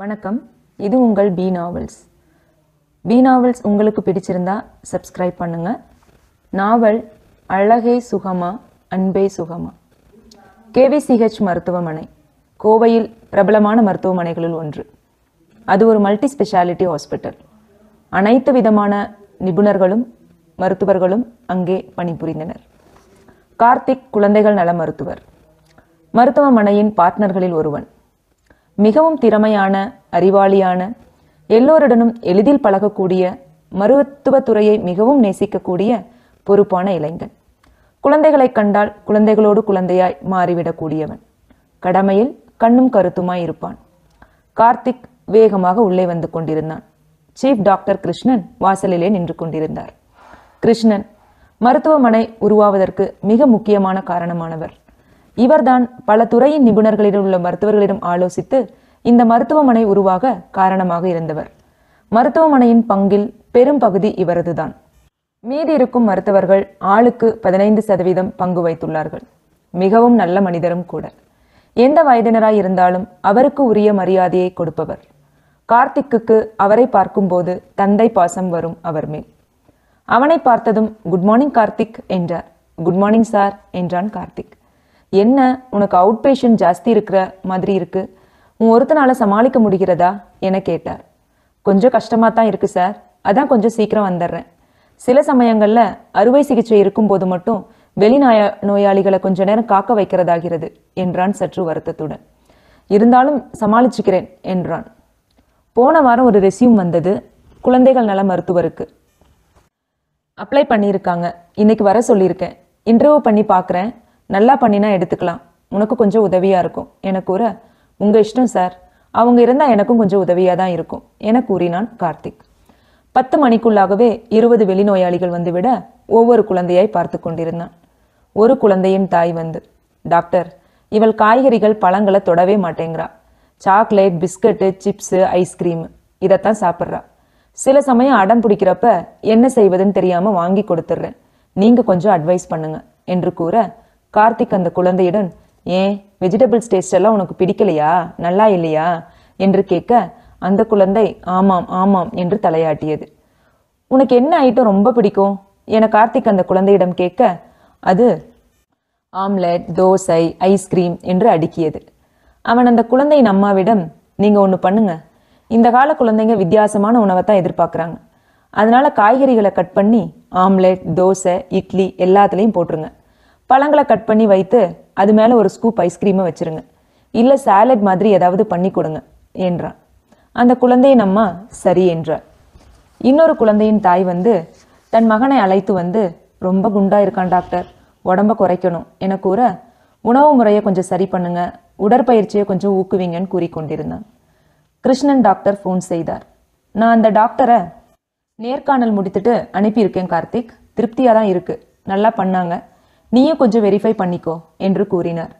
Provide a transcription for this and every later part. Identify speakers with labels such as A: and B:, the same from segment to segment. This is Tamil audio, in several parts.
A: வணக்கம். இது உங்கள் பி நாவல்ஸ் பி நாவல்ஸ் உங்களுக்கு பிடிச்சிருந்தா சப்ஸ்கிரைப் பண்ணுங்க. நாவல் அழகே சுகமா அன்பே சுகமா. கேவிசிஹெச் மருத்துவமனை. கோவையில் பிரபலமான மருத்துவமனைகளில் ஒன்று. அது ஒரு மல்டி ஸ்பெஷாலிட்டி ஹாஸ்பிட்டல் அனைத்து விதமான நிபுணர்களும் மருத்துவர்களும் அங்கே பணிபுரிந்தனர். கார்த்திக் குழந்தைகள் நல மருத்துவர். மருத்துவமனையின் பார்ட்னர்களில் ஒருவன். மிகவும் திறமையான அறிவாளியான எல்லோருடனும் எளிதில் பழகக்கூடிய மருத்துவத்துறையை மிகவும் நேசிக்கக்கூடிய பொறுப்பான இளைஞன். குழந்தைகளைக் கண்டால் குழந்தைகளோடு குழந்தையாய் மாறிவிடக்கூடியவன். கடமையில் கண்ணும் கருத்துமாய் இருப்பான். கார்த்திக் வேகமாக உள்ளே வந்து கொண்டிருந்தான். சீஃப் டாக்டர் கிருஷ்ணன் வாசலிலே நின்று கொண்டிருந்தார். கிருஷ்ணன் மருத்துவமனை உருவாவதற்கு மிக முக்கியமான காரணமானவர். இவர்தான் பல துறையின் நிபுணர்களிடம் உள்ள மருத்துவர்களிடம் ஆலோசித்து இந்த மருத்துவமனை உருவாக காரணமாக இருந்தவர். மருத்துவமனையின் பங்கில் பெரும் பகுதி இவரதுதான். மீதி இருக்கும் மருத்துவர்கள் ஆளுக்கு பதினைந்து சதவீதம் பங்கு வைத்துள்ளார்கள். மிகவும் நல்ல மனிதரும் கூட. எந்த வயதினராய் இருந்தாலும் அவருக்கு உரிய மரியாதையை கொடுப்பவர். கார்த்திக்குக்கு அவரை பார்க்கும்போது தந்தை பாசம் வரும் அவர் மேல். அவனை பார்த்ததும் குட் மார்னிங் கார்த்திக் என்றார். குட் மார்னிங் சார் என்றான் கார்த்திக். என்ன உனக்கு அவுட் பேஷண்ட் ஜாஸ்தி இருக்கிற மாதிரி இருக்கு? உன் ஒருத்தனால சமாளிக்க முடிகிறதா? என கேட்டார். கொஞ்சம் கஷ்டமாக தான் இருக்கு சார். அதான் கொஞ்சம் சீக்கிரம் வந்துடுறேன். சில சமயங்களில் அறுவை சிகிச்சை இருக்கும்போது மட்டும் வெளிநாய நோயாளிகளை கொஞ்ச நேரம் காக்க வைக்கிறதாகிறது என்றான் சற்று வருத்தத்துடன். இருந்தாலும் சமாளிச்சுக்கிறேன் என்றான். போன வாரம் ஒரு ரெஸ்யூம் வந்தது. குழந்தைகள் நல மருத்துவருக்கு. அப்ளை பண்ணியிருக்காங்க. இன்னைக்கு வர சொல்லியிருக்கேன். இன்டர்வியூ பண்ணி பார்க்குறேன். நல்லா பண்ணினா எடுத்துக்கலாம். உனக்கு கொஞ்சம் உதவியாக இருக்கும். என கூற உங்கள் இஷ்டம் சார். அவங்க இருந்தால் எனக்கும் கொஞ்சம் உதவியாக தான் இருக்கும் என கூறினான் கார்த்திக். பத்து மணிக்குள்ளாகவே இருபது வெளிநோயாளிகள் வந்துவிட ஒவ்வொரு குழந்தையாய் பார்த்து கொண்டிருந்தான். ஒரு குழந்தையின் தாய் வந்து டாக்டர் இவள் காய்கறிகள் பழங்களை தொடவே மாட்டேங்கிறா. Chocolate biscuit chips ice cream. இதைத்தான் சாப்பிட்றா. சில சமயம் அடம் பிடிக்கிறப்ப என்ன செய்வதுன்னு தெரியாமல் வாங்கி கொடுத்துட்றேன். நீங்கள் கொஞ்சம் அட்வைஸ் பண்ணுங்க என்று கூற கார்த்திக் அந்த குழந்தையுடன் ஏன் வெஜிடபிள்ஸ் டேஸ்ட் எல்லாம் உனக்கு பிடிக்கலையா? நல்லா இல்லையா? என்று கேட்க அந்த குழந்தை ஆமாம் ஆமாம் என்று தலையாட்டியது. உனக்கு என்ன ஐட்டம் ரொம்ப பிடிக்கும்? என கார்த்திக் அந்த குழந்தையிடம் கேட்க அது ஆம்லெட் தோசை ஐஸ்கிரீம் என்று அடுக்கியது. அவன் அந்த குழந்தையின் அம்மாவிடம் நீங்க ஒன்று பண்ணுங்க. இந்த கால குழந்தைங்க வித்தியாசமான உணவை தான் எதிர்பார்க்குறாங்க. அதனால காய்கறிகளை கட் பண்ணி ஆம்லெட் தோசை இட்லி எல்லாத்துலேயும் போட்டுருங்க. பழங்களை கட் பண்ணி வைத்து அது மேலே ஒரு ஸ்கூப் ஐஸ்கிரீமை வச்சிருங்க. இல்லை சாலட் மாதிரி ஏதாவது பண்ணி கொடுங்க என்றான். அந்த குழந்தையின் அம்மா சரி என்றார் இன்னொரு குழந்தையின் தாய் வந்து தன் மகனை அழைத்து வந்து ரொம்ப குண்டா இருக்கான் டாக்டர் உடம்ப குறைக்கணும் என கூற உணவு முறையை கொஞ்சம் சரி பண்ணுங்க உடற்பயிற்சியை கொஞ்சம் ஊக்குவீங்கன்னு கூறிக்கொண்டிருந்தான் கிருஷ்ணன் டாக்டர் ஃபோன் செய்தார். நான் அந்த டாக்டரை நேர்காணல் முடித்துட்டு அனுப்பியிருக்கேன் கார்த்திக் திருப்தியாக தான் இருக்குது நல்லா பண்ணாங்க நீயும் கொஞ்சம் வெரிஃபை பண்ணிக்கோ என்று கூறினார்.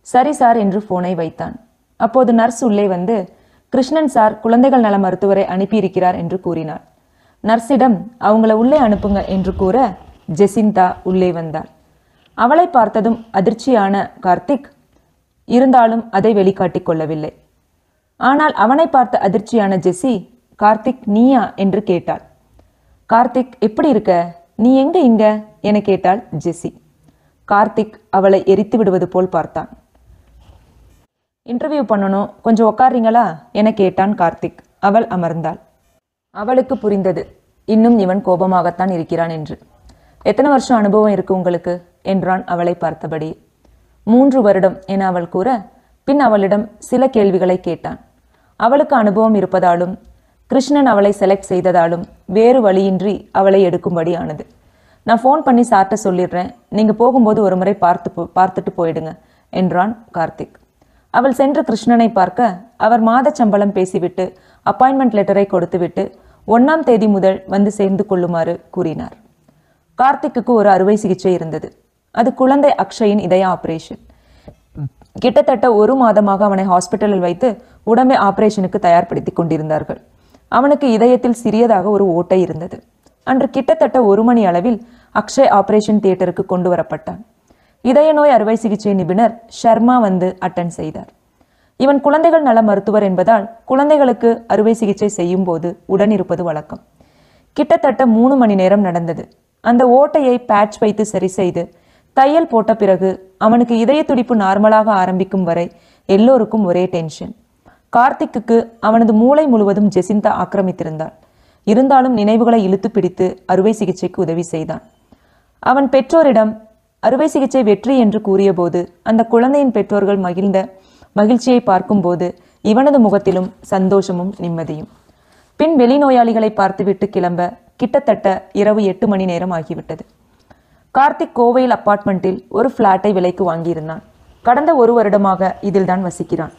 A: சரி சார் என்று ஃபோனை வைத்தான். அப்போது நர்ஸ் உள்ளே வந்து கிருஷ்ணன் சார் குழந்தைகள் நல மருத்துவரை அனுப்பியிருக்கிறார் என்று கூறினார் நர்ஸிடம் அவங்கள உள்ளே அனுப்புங்க என்று கூற ஜெசிந்தா உள்ளே வந்தார் அவளை பார்த்ததும் அதிர்ச்சியான கார்த்திக் இருந்தாலும் அதை வெளிக்காட்டிக் கொள்ளவில்லை. ஆனால் அவனை பார்த்த அதிர்ச்சியான ஜெசி கார்த்திக் நீயா? என்று கேட்டாள். கார்த்திக் எப்படி இருக்க? நீ எங்க இங்க? என கேட்டாள் ஜெசி. கார்த்திக் அவளை எரித்து விடுவது போல் பார்த்தான். இன்டர்வியூ பண்ணணும். கொஞ்சம் உட்கார்றீங்களா என கேட்டான் கார்த்திக். அவள் அமர்ந்தாள். அவளுக்கு புரிந்தது. இன்னும் இவன் கோபமாகத்தான் இருக்கிறான் என்று. எத்தனை வருஷம் அனுபவம் இருக்கு உங்களுக்கு? என்றான் அவளை பார்த்தபடி. மூன்று வருடம் என அவள் கூற பின் அவளிடம் சில கேள்விகளை கேட்டான். அவளுக்கு அனுபவம் இருப்பதாலும் கிருஷ்ணன் அவளை செலக்ட் செய்ததாலும் வேறு வழியின்றி அவளை எடுக்கும்படி ஆனது நான் ஃபோன் பண்ணி சார்ட்ட சொல்லிடுறேன். நீங்கள் போகும்போது ஒரு முறை பார்த்து போ- பார்த்துட்டு போயிடுங்க என்றான் கார்த்திக். அவள் சென்று கிருஷ்ணனை பார்க்க அவர் மாத சம்பளம் பேசிவிட்டு அப்பாயின்மெண்ட் லெட்டரை கொடுத்துவிட்டு ஒன்றாம் தேதி முதல் வந்து சேர்ந்து கொள்ளுமாறு கூறினார். கார்த்திக்கு ஒரு அறுவை சிகிச்சை இருந்தது. அது குழந்தை அக்ஷயின் இதய ஆபரேஷன் கிட்டத்தட்ட ஒரு மாதமாக அவனை ஹாஸ்பிட்டலில் வைத்து உடம்பை ஆபரேஷனுக்கு தயார்படுத்தி கொண்டிருந்தார்கள். அவனுக்கு இதயத்தில் சிறியதாக ஒரு ஓட்டை இருந்தது. அன்று கிட்டத்தட்ட ஒரு மணி அளவில் அக்ஷய் ஆபரேஷன் தியேட்டருக்கு கொண்டு வரப்பட்டான். இதய நோய் அறுவை சிகிச்சை நிபுணர் ஷர்மா வந்து அட்டன் செய்தார். இவன் குழந்தைகள் நல மருத்துவர் என்பதால் குழந்தைகளுக்கு அறுவை சிகிச்சை செய்யும் போது உடன் இருப்பது வழக்கம். கிட்டத்தட்ட மூணு மணி நேரம் நடந்தது. அந்த ஓட்டையை பேட்ச் வைத்து சரி செய்து தையல் போட்ட பிறகு அவனுக்கு இதய துடிப்பு நார்மலாக ஆரம்பிக்கும் வரை எல்லோருக்கும் ஒரே டென்ஷன் கார்த்திக்குக்கு அவனது மூளை முழுவதும் ஜெசிந்தா ஆக்கிரமித்திருந்தாள். இருந்தாலும் நினைவுகளை இழுத்து பிடித்து அறுவை சிகிச்சைக்கு உதவி செய்தான். அவன் பெற்றோரிடம் அறுவை சிகிச்சை வெற்றி என்று கூறியபோது அந்த குழந்தையின் பெற்றோர்கள் மகிழ்ந்த மகிழ்ச்சியை பார்க்கும்போது இவனது முகத்திலும் சந்தோஷமும் நிம்மதியும். பின் வெளிநோயாளிகளை பார்த்துவிட்டு கிளம்ப கிட்டத்தட்ட இரவு எட்டு மணி நேரம் ஆகிவிட்டது. கார்த்திக் கோவையில் அப்பார்ட்மெண்ட்டில் ஒரு ஃப்ளாட்டை விலைக்கு வாங்கியிருந்தான். கடந்த ஒரு வருடமாக இதில்தான் வசிக்கிறான்.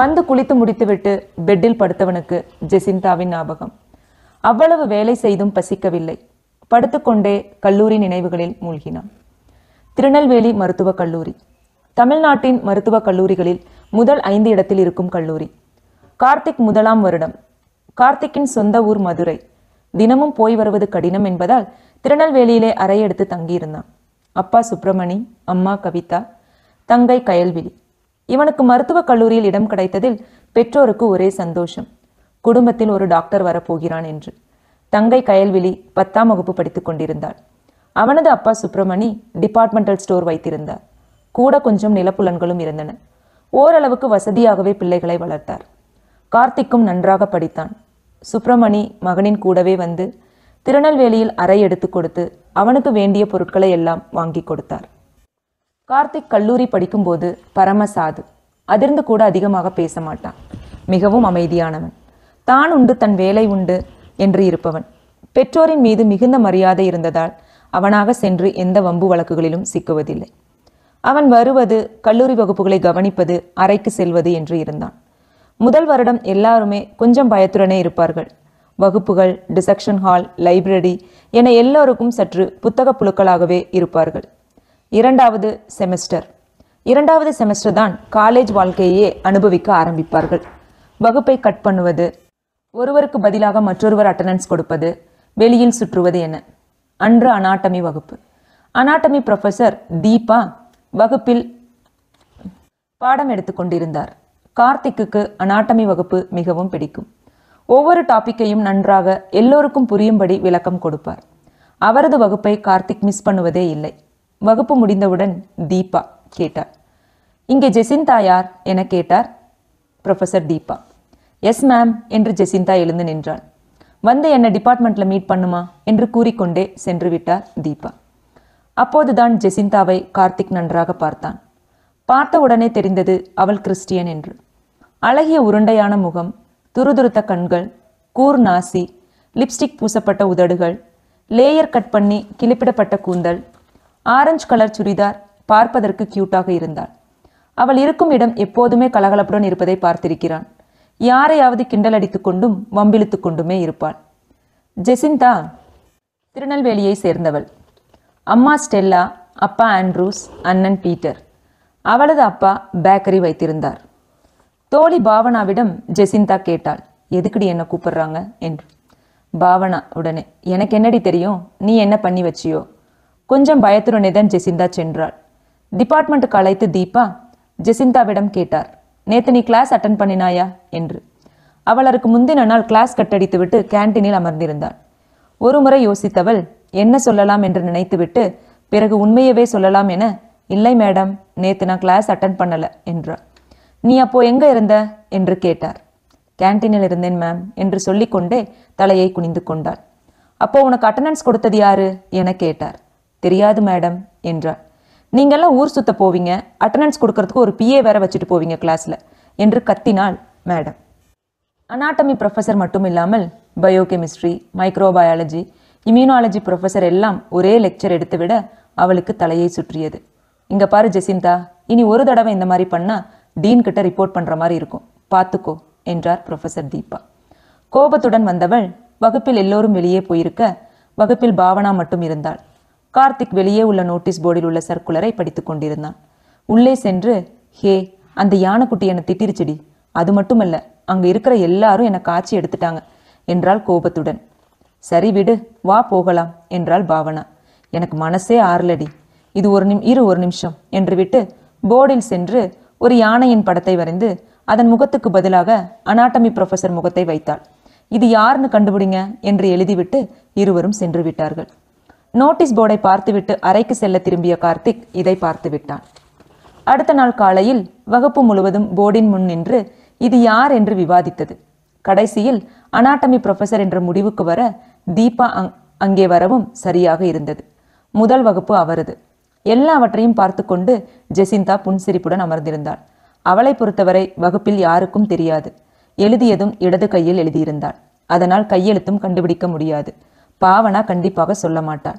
A: வந்து குளித்து முடித்துவிட்டு பெட்டில் படுத்தவனுக்கு ஜெசிந்தாவின் ஞாபகம். அவ்வளவு வேலை செய்தும் பசிக்கவில்லை. படுத்துக்கொண்டே கல்லூரி நினைவுகளில் மூழ்கினான். திருநெல்வேலி மருத்துவக் கல்லூரி. தமிழ்நாட்டின் மருத்துவக் கல்லூரிகளில் முதல் ஐந்து இடத்தில் இருக்கும் கல்லூரி. கார்த்திக் முதலாம் வருடம். கார்த்திக்கின் சொந்த ஊர் மதுரை. தினமும் போய் வருவது கடினம் என்பதால் திருநெல்வேலியிலே அறை எடுத்து தங்கியிருந்தான். அப்பா சுப்பிரமணி அம்மா கவிதா தங்கை கயல்விழி. இவனுக்கு மருத்துவக் கல்லூரியில் இடம் கிடைத்ததில் பெற்றோருக்கு ஒரே சந்தோஷம். குடும்பத்தில் ஒரு டாக்டர் வரப்போகிறான் என்று. தங்கை கயல்விழி பத்தாம் வகுப்பு படித்துக் கொண்டிருந்தாள். அவனது அப்பா சுப்பிரமணி டிபார்ட்மெண்டல் ஸ்டோர் வைத்திருந்தார். கூட கொஞ்சம் நிலப்புலன்களும் இருந்தன. ஓரளவுக்கு வசதியாகவே பிள்ளைகளை வளர்த்தார். கார்த்திக்கும் நன்றாக படித்தான். சுப்பிரமணி மகனின் கூடவே வந்து திருநெல்வேலியில் அறை எடுத்து கொடுத்து அவனுக்கு வேண்டிய பொருட்களை எல்லாம் வாங்கி கொடுத்தார். கார்த்திக் கல்லூரி படிக்கும்போது பரமசாது. அதிர்ந்து கூட அதிகமாக பேச மாட்டான். மிகவும் அமைதியானவன். தான் உண்டு தன் வேலை உண்டு என்று இருப்பவன். பெற்றோரின் மீது மிகுந்த மரியாதை இருந்ததால் அவனாக சென்று எந்த வம்பு வழக்குகளிலும் சிக்குவதில்லை. அவன் வருவது கல்லூரி வகுப்புகளை கவனிப்பது அறைக்கு செல்வது என்று இருந்தான். முதல் வருடம் எல்லாருமே கொஞ்சம் பயத்துடனே இருப்பார்கள். வகுப்புகள் டிசக்ஷன் ஹால் லைப்ரரி என எல்லோருக்கும் சற்று புத்தக புழுக்களாகவே இருப்பார்கள். இரண்டாவது செமஸ்டர் இரண்டாவது செமஸ்டர் தான் காலேஜ் வாழ்க்கையே அனுபவிக்க ஆரம்பிப்பார்கள். வகுப்பை கட் பண்ணுவது ஒருவருக்கு பதிலாக மற்றொருவர் அட்டண்டன்ஸ் கொடுப்பது வெளியில் சுற்றுவது என அன்று அனாட்டமி வகுப்பு. அனாட்டமி ப்ரொஃபஸர் தீபா வகுப்பில் பாடம் எடுத்துக்கொண்டிருந்தார் கார்த்திக்குக்கு அனாட்டமி வகுப்பு மிகவும் பிடிக்கும். ஒவ்வொரு டாப்பிக்கையும் நன்றாக எல்லோருக்கும் புரியும்படி விளக்கம் கொடுப்பார். அவரது வகுப்பை கார்த்திக் மிஸ் பண்ணுவதே இல்லை. வகுப்பு முடிந்தவுடன் தீபா கேட்டார். இங்கே ஜெசிந்தா யார் என கேட்டார் ப்ரொஃபஸர் தீபா. எஸ் மேம் என்று ஜெசிந்தா எழுந்து நின்றாள். வந்து என்னை டிபார்ட்மெண்ட்டில் மீட் பண்ணுமா? என்று கூறிக்கொண்டே சென்று விட்டார் தீபா. அப்போதுதான் ஜெசிந்தாவை கார்த்திக் நன்றாக பார்த்தான். பார்த்த உடனே தெரிந்தது அவள் கிறிஸ்டியன் என்று. அழகிய உருண்டையான முகம் துருதுருத்த கண்கள் கூர் நாசி லிப்ஸ்டிக் பூசப்பட்ட உதடுகள் லேயர் கட் பண்ணி கிளிப்பிடப்பட்ட கூந்தல் ஆரஞ்சு கலர் சுடிதார் பார்ப்பதற்கு கியூட்டாக இருந்தாள். அவள் இருக்கும் இடம் எப்போதுமே கலகலப்புடன் இருப்பதை பார்த்திருக்கிறான். யாரையாவது கிண்டல் கொண்டும் வம்பிழுத்துக் கொண்டுமே இருப்பாள் ஜெசிந்தா திருநெல்வேலியை சேர்ந்தவள். அம்மா ஸ்டெல்லா அப்பா ஆண்ட்ரூஸ் அண்ணன் பீட்டர். அவளது அப்பா பேக்கரி வைத்திருந்தார். தோழி பாவனாவிடம் ஜெசிந்தா கேட்டாள் எதுக்குடி என்ன கூப்பிடுறாங்க? என்று. பாவனா உடனே எனக்கு என்னடி தெரியும்? நீ என்ன பண்ணி வச்சியோ? கொஞ்சம் பயத்துடனே தான் ஜெசிந்தா சென்றாள். டிபார்ட்மெண்ட்டுக்கு அழைத்து தீபா ஜெசிந்தாவிடம் கேட்டார் நேத்து நீ கிளாஸ் அட்டன் பண்ணினாயா? என்று. அவளருக்கு முந்தின நாள் கிளாஸ் கட்டடித்துவிட்டு கேண்டீனில் அமர்ந்திருந்தாள். ஒரு முறை யோசித்தவள் என்ன சொல்லலாம்? என்று நினைத்துவிட்டு பிறகு உண்மையவே சொல்லலாம் என இல்லை மேடம் நேத்து நான் கிளாஸ் அட்டன் பண்ணலை என்றாள். நீ அப்போ எங்க இருந்த? என்று கேட்டார். கேண்டீனில் இருந்தேன் மேம் என்று சொல்லிக்கொண்டே தலையை குனிந்து கொண்டாள். அப்போ உனக்கு அட்டண்டன்ஸ் கொடுத்தது யாரு? என கேட்டார். தெரியாது மேடம் என்றாள். நீங்கள்லாம் ஊர் சுத்த போவீங்க. அட்டண்டன்ஸ் கொடுக்கறதுக்கு ஒரு பிஏ வேற வச்சுட்டு போவீங்க கிளாஸ்ல என்று கத்தினாள் மேடம் அனாட்டமி ப்ரொஃபஸர் மட்டும் இல்லாமல் பயோகெமிஸ்ட்ரி மைக்ரோபயாலஜி இம்யூனாலஜி ப்ரொஃபஸர் எல்லாம் ஒரே லெக்சர் எடுத்துவிட அவளுக்கு தலையை சுற்றியது. இங்க பாரு ஜெசிந்தா இனி ஒரு தடவை இந்த மாதிரி பண்ணா டீன் கிட்ட ரிப்போர்ட் பண்ற மாதிரி இருக்கும். பார்த்துக்கோ என்றார் ப்ரொஃபஸர் தீபா. கோபத்துடன் வந்தவள் வகுப்பில் எல்லோரும் வெளியே போயிருக்க வகுப்பில் பாவனா மட்டும் இருந்தாள். கார்த்திக் வெளியே உள்ள நோட்டீஸ் போர்டில் உள்ள சர்க்குலரை படித்துக் கொண்டிருந்தான். உள்ளே சென்று ஹே அந்த யானைக்குட்டி என்னை திட்டிருச்சுடி. அது மட்டுமல்ல அங்க இருக்கிற எல்லாரும் என்னை காட்சி எடுத்துட்டாங்க என்றாள் கோபத்துடன். சரி விடு வா போகலாம் என்றாள் பாவனா. எனக்கு மனசே ஆறலடி. இது ஒரு நிம் இரு ஒரு நிமிஷம் என்று விட்டு போர்டில் சென்று ஒரு யானையின் படத்தை வரைந்து அதன் முகத்துக்கு பதிலாக அனாட்டமி ப்ரொஃபஸர் முகத்தை வைத்தாள். இது யாருன்னு கண்டுபிடிங்க என்று எழுதிவிட்டு இருவரும் சென்று விட்டார்கள். நோட்டீஸ் போர்டை பார்த்துவிட்டு அறைக்கு செல்ல திரும்பிய கார்த்திக் இதை பார்த்து விட்டான். அடுத்த நாள் காலையில் வகுப்பு முழுவதும் போர்டின் முன் நின்று இது யார் என்று விவாதித்தது. கடைசியில் அனாட்டமி ப்ரொஃபசர் என்ற முடிவுக்கு வர தீபா அங்- அங்கே வரவும் சரியாக இருந்தது. முதல் வகுப்பு அவரது. எல்லாவற்றையும் பார்த்து கொண்டு ஜெசிந்தா புன்சிரிப்புடன் அமர்ந்திருந்தாள். அவளை பொறுத்தவரை வகுப்பில் யாருக்கும் தெரியாது. எழுதியதும் இடது கையில் எழுதியிருந்தாள். அதனால் கையெழுத்தும் கண்டுபிடிக்க முடியாது. பாவனா கண்டிப்பாக சொல்ல மாட்டாள்.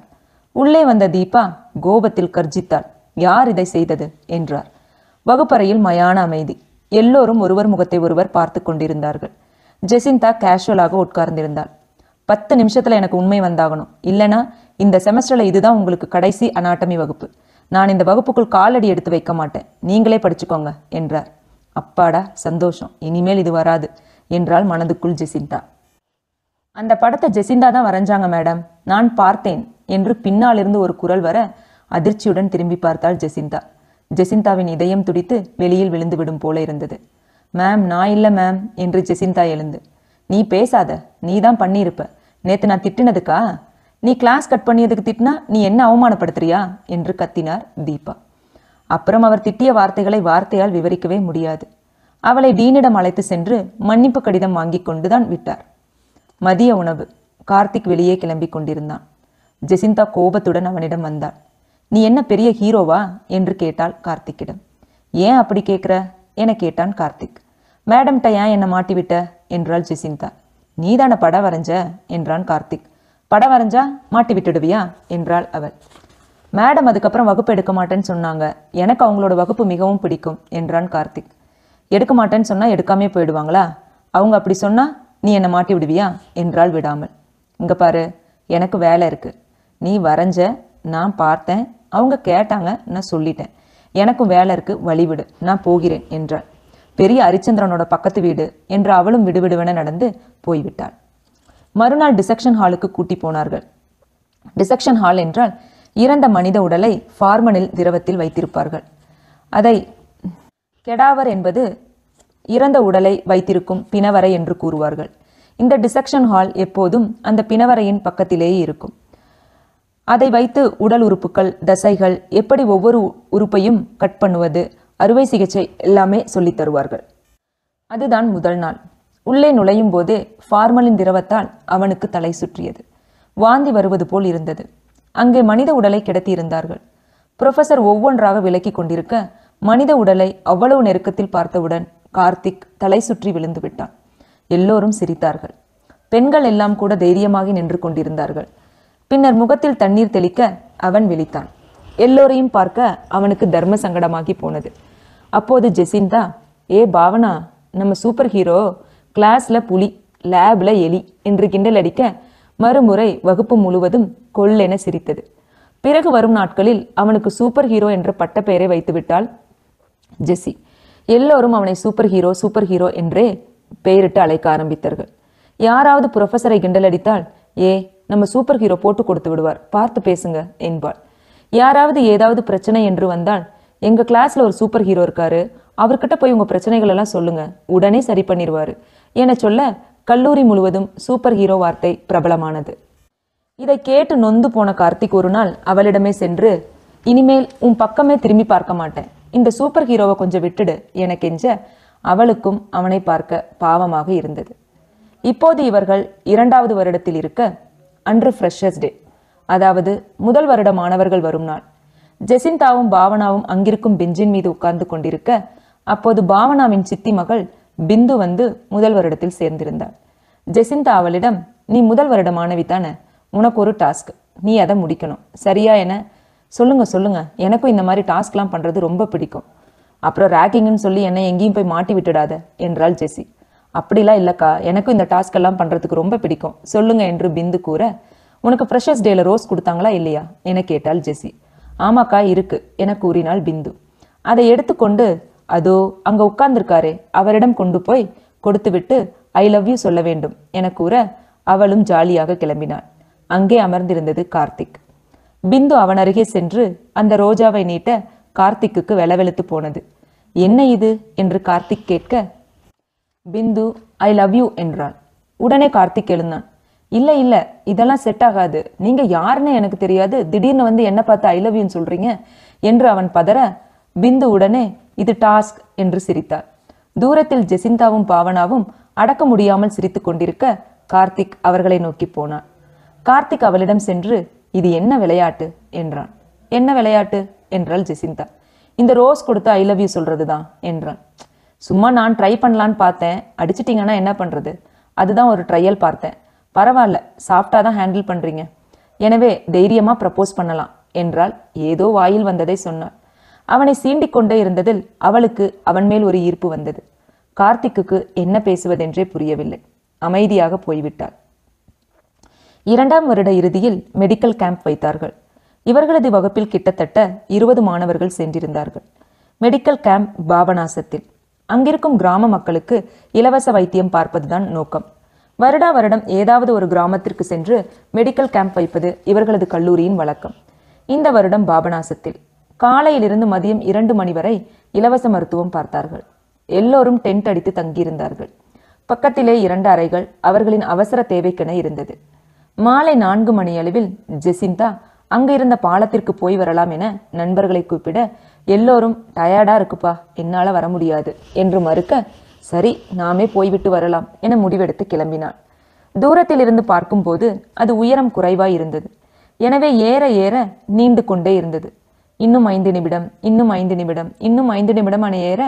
A: உள்ளே வந்த தீபா கோபத்தில் கர்ஜித்தாள். யார் இதை செய்தது? என்றார். வகுப்பறையில் மயான அமைதி. எல்லோரும் ஒருவர் முகத்தை ஒருவர் பார்த்து கொண்டிருந்தார்கள். ஜெசிந்தா கேஷுவலாக உட்கார்ந்திருந்தாள். பத்து நிமிஷத்துல எனக்கு உண்மை வந்தாகணும். இல்லனா இந்த செமஸ்டர்ல இதுதான் உங்களுக்கு கடைசி அனாட்டமி வகுப்பு. நான் இந்த வகுப்புக்குள் காலடி எடுத்து வைக்க மாட்டேன். நீங்களே படிச்சுக்கோங்க என்றார். அப்பாடா சந்தோஷம். இனிமேல் இது வராது என்றாள் மனதுக்குள் ஜெசிந்தா. அந்த படத்தை ஜெசிந்தா தான் வரைஞ்சாங்க மேடம். நான் பார்த்தேன் என்று பின்னாலிருந்து ஒரு குரல் வர அதிர்ச்சியுடன் திரும்பி பார்த்தாள் ஜெசிந்தா. ஜெசிந்தாவின் இதயம் துடித்து வெளியில் விழுந்து விடும் போல இருந்தது. மேம் நான் இல்லை மேம் என்று ஜெசிந்தா எழுந்து. நீ பேசாத. நீ தான் பண்ணியிருப்ப. நேத்து நான் திட்டினதுக்கா? நீ கிளாஸ் கட் பண்ணியதுக்கு திட்டினா நீ என்ன அவமானப்படுத்துறியா? என்று கத்தினார் தீபா. அப்புறம் அவர் திட்டிய வார்த்தைகளை வார்த்தையால் விவரிக்கவே முடியாது. அவளை டீனிடம் அழைத்து சென்று மன்னிப்பு கடிதம் வாங்கிக் கொண்டுதான் விட்டார். மதிய உணவு. கார்த்திக் வெளியே கிளம்பி கொண்டிருந்தான். ஜெசிந்தா கோபத்துடன் அவனிடம் வந்தாள். நீ என்ன பெரிய ஹீரோவா? என்று கேட்டாள் கார்த்திக்கிடம். ஏன் அப்படி கேட்குற என கேட்டான் கார்த்திக். மேடம்கிட்ட ஏன் என்னை மாட்டி விட்ட என்றாள் ஜெசிந்தா. நீதான படம் வரைஞ்ச என்றான் கார்த்திக். படம் வரைஞ்சா மாட்டி விட்டுடுவியா என்றாள் அவள். மேடம் அதுக்கப்புறம் வகுப்பு எடுக்க மாட்டேன்னு சொன்னாங்க. எனக்கு அவங்களோட வகுப்பு மிகவும் பிடிக்கும் என்றான் கார்த்திக். எடுக்க மாட்டேன்னு சொன்னால் எடுக்காமே போயிடுவாங்களா? அவங்க அப்படி சொன்னால் நீ என்னை மாட்டி விடுவியா? என்றாள் விடாமல். இங்க பாரு எனக்கு வேலை இருக்கு. நீ வரைஞ்ச நான் பார்த்தேன் அவங்க கேட்டாங்க நான் சொல்லிட்டேன். எனக்கும் வேலை இருக்கு வழிவிடு நான் போகிறேன் என்றாள். பெரிய ஹரிச்சந்திரனோட பக்கத்து வீடு என்று அவளும் விடுவிடுவென நடந்து போய்விட்டாள். மறுநாள் டிசெக்ஷன் ஹாலுக்கு கூட்டி போனார்கள். டிசெக்ஷன் ஹால் என்றால் இறந்த மனித உடலை ஃபார்மனில் திரவத்தில் வைத்திருப்பார்கள். அதை கெடாவர் என்பது இறந்த உடலை வைத்திருக்கும் பிணவரை என்று கூறுவார்கள். இந்த டிசெக்ஷன் ஹால் எப்போதும் அந்த பிணவரையின் பக்கத்திலேயே இருக்கும். அதை வைத்து உடல் உறுப்புகள் தசைகள் எப்படி ஒவ்வொரு உறுப்பையும் கட் பண்ணுவது அறுவை சிகிச்சை எல்லாமே சொல்லித் தருவார்கள். அதுதான் முதல் நாள். உள்ளே நுழையும் போதே ஃபார்மலின் திரவத்தால் அவனுக்கு தலை சுற்றியது. வாந்தி வருவது போல் இருந்தது. அங்கே மனித உடலை கிடத்தியிருந்தார்கள். புரொஃபசர் ஒவ்வொன்றாக விலக்கிக் கொண்டிருக்க மனித உடலை அவ்வளவு நெருக்கத்தில் பார்த்தவுடன் கார்த்திக் தலை சுற்றி விழுந்து விட்டான். எல்லோரும் சிரித்தார்கள். பெண்கள் எல்லாம் கூட தைரியமாகி நின்று கொண்டிருந்தார்கள். பின்னர் முகத்தில் தண்ணீர் தெளிக்க அவன் விழித்தான். எல்லோரையும் பார்க்க அவனுக்கு தர்ம சங்கடமாகி போனது. அப்போது ஜெசிந்தா ஏ பாவனா நம்ம சூப்பர் ஹீரோ கிளாஸ்ல புலி லேப்ல எலி என்று கிண்டல் அடிக்க மறுமுறை வகுப்பு முழுவதும் கொள்ளென சிரித்தது. பிறகு வரும் நாட்களில் அவனுக்கு சூப்பர் ஹீரோ என்ற பட்டப்பெயரை வைத்துவிட்டால் ஜெஸ்ஸி. எல்லோரும் அவனை சூப்பர் ஹீரோ சூப்பர் ஹீரோ என்றே பெயரிட்டு அழைக்க ஆரம்பித்தார்கள். யாராவது புரொஃபஸரை கிண்டலடித்தால் ஏ நம்ம சூப்பர் ஹீரோ போட்டு கொடுத்து விடுவார் பார்த்து பேசுங்க என்பாள். யாராவது ஏதாவது பிரச்சனை என்று வந்தால் எங்க கிளாஸ்ல ஒரு சூப்பர் ஹீரோ இருக்காரு அவர்கிட்ட போய் உங்க பிரச்சனைகள் எல்லாம் சொல்லுங்க உடனே சரி பண்ணிடுவாரு. என சொல்ல கல்லூரி முழுவதும் சூப்பர் ஹீரோ வார்த்தை பிரபலமானது. இதை கேட்டு நொந்து போன கார்த்திக் ஒரு நாள் அவளிடமே சென்று இனிமேல் உன் பக்கமே திரும்பி பார்க்க மாட்டேன். இந்த சூப்பர் ஹீரோவை கொஞ்சம் விட்டுடு என கெஞ்ச அவளுக்கும் அவனை பார்க்க பாவமாக இருந்தது. இப்போது இவர்கள் இரண்டாவது வருடத்தில் இருக்க அன்று ஃப்ரெஷர்ஸ் டே அதாவது முதல் வருட மாணவர்கள் வரும் நாள். ஜெசிந்தாவும் பாவனாவும் அங்கிருக்கும் பெஞ்சின் மீது உட்கார்ந்து கொண்டிருக்க அப்போது பாவனாவின் சித்தி மகள் பிந்து வந்து முதல் வருடத்தில் சேர்ந்திருந்தாள். ஜெசிந்தா அவளிடம் நீ முதல் வருட மாணவி தானே உனக்கு ஒரு டாஸ்க் நீ அதை முடிக்கணும். சரியா? என சொல்லுங்க சொல்லுங்க. எனக்கும் இந்த மாதிரி டாஸ்க்லாம் பண்ணுறது ரொம்ப பிடிக்கும். அப்புறம் ரேக்கிங்னு சொல்லி என்னை எங்கேயும் போய் மாட்டி விட்டுடாத என்றாள் ஜெசி அப்படிலாம் இல்லைக்கா. எனக்கும் இந்த டாஸ்க் எல்லாம் பண்ணுறதுக்கு ரொம்ப பிடிக்கும். சொல்லுங்க என்று பிந்து கூற உனக்கு ஃப்ரெஷர்ஸ் டேல ரோஸ் கொடுத்தாங்களா இல்லையா? என கேட்டாள் ஜெசி ஆமாக்கா இருக்கு என கூறினாள் பிந்து. அதை எடுத்துக்கொண்டு அதோ அங்க உட்கார்ந்திருக்காரே அவரிடம் கொண்டு போய் கொடுத்துவிட்டு ஐ லவ் யூ சொல்ல வேண்டும் என கூற அவளும் ஜாலியாக கிளம்பினாள். அங்கே அமர்ந்திருந்தது கார்த்திக். பிந்து அவன் அருகே சென்று அந்த ரோஜாவை நீட்ட கார்த்திக்குக்கு வெலவெலுத்து போனது. என்ன இது? என்று கார்த்திக் கேட்க பிந்து ஐ லவ் யூ என்றான். உடனே கார்த்திக் எழுந்தான். இல்லை இல்லை இதெல்லாம் செட் ஆகாது. நீங்க யாருன்னு எனக்கு தெரியாது. திடீர்னு வந்து என்ன பார்த்து ஐ லவ் யூன்னு சொல்றீங்க என்று அவன் பதற பிந்து உடனே இது டாஸ்க் என்று சிரித்தார். தூரத்தில் ஜெசிந்தாவும் பாவனாவும் அடக்க முடியாமல் சிரித்துக் கொண்டிருக்க கார்த்திக் அவர்களை நோக்கி போனான். கார்த்திக் அவளிடம் சென்று இது என்ன விளையாட்டு? என்றான். என்ன விளையாட்டு? என்றாள் ஜெசிந்தா. இந்த ரோஸ் கொடுத்து ஐ லவ் யூ சொல்றதுதான் என்றான். சும்மா நான் ட்ரை பண்ணலான்னு பார்த்தேன். அடிச்சிட்டிங்கன்னா என்ன பண்ணுறது அதுதான் ஒரு ட்ரையல் பார்த்தேன். பரவாயில்ல சாஃப்டா தான் ஹேண்டில் பண்ணுறீங்க எனவே தைரியமாக ப்ரப்போஸ் பண்ணலாம் என்றால் ஏதோ வாயில் வந்ததை சொன்னாள். அவனை சீண்டிக்கொண்டே இருந்ததில் அவளுக்கு அவன் மேல் ஒரு ஈர்ப்பு வந்தது. கார்த்திக்குக்கு என்ன பேசுவதென்றே புரியவில்லை. அமைதியாக போய்விட்டாள். இரண்டாம் வருட இறுதியில் மெடிக்கல் கேம்ப் வைத்தார்கள். இவர்களது வகுப்பில் கிட்டத்தட்ட இருபது மாணவர்கள் சென்றிருந்தார்கள். Medical camp பாபநாசத்தில். அங்கிருக்கும் கிராம மக்களுக்கு இலவச வைத்தியம் பார்ப்பதுதான் நோக்கம். வருடா வருடம் ஏதாவது ஒரு கிராமத்திற்கு சென்று மெடிக்கல் கேம்ப் வைப்பது இவர்களது கல்லூரியின் வழக்கம். இந்த வருடம் பாபநாசத்தில். காலையிலிருந்து மதியம் இரண்டு மணி வரை இலவச மருத்துவம் பார்த்தார்கள். எல்லோரும் டென்ட் அடித்து தங்கியிருந்தார்கள். பக்கத்திலே இரண்டு அறைகள் அவர்களின் அவசர தேவைக்கென இருந்தது. மாலை நான்கு மணி அளவில் ஜெசிந்தா அங்கே இருந்த பாலத்திற்கு போய் வரலாம் என நண்பர்களை கூப்பிட எல்லோரும் டயர்டா இருக்குப்பா என்னால வர முடியாது என்று மறுக்க சரி நாமே போய்விட்டு வரலாம் என முடிவெடுத்து கிளம்பினாள் தூரத்தில் இருந்து பார்க்கும்போது அது உயரம் குறைவாய் இருந்தது. எனவே ஏற ஏற நீண்டு கொண்டே இருந்தது. இன்னும் ஐந்து நிமிடம் இன்னும் ஐந்து நிமிடம் இன்னும் ஐந்து நிமிடம் என ஏற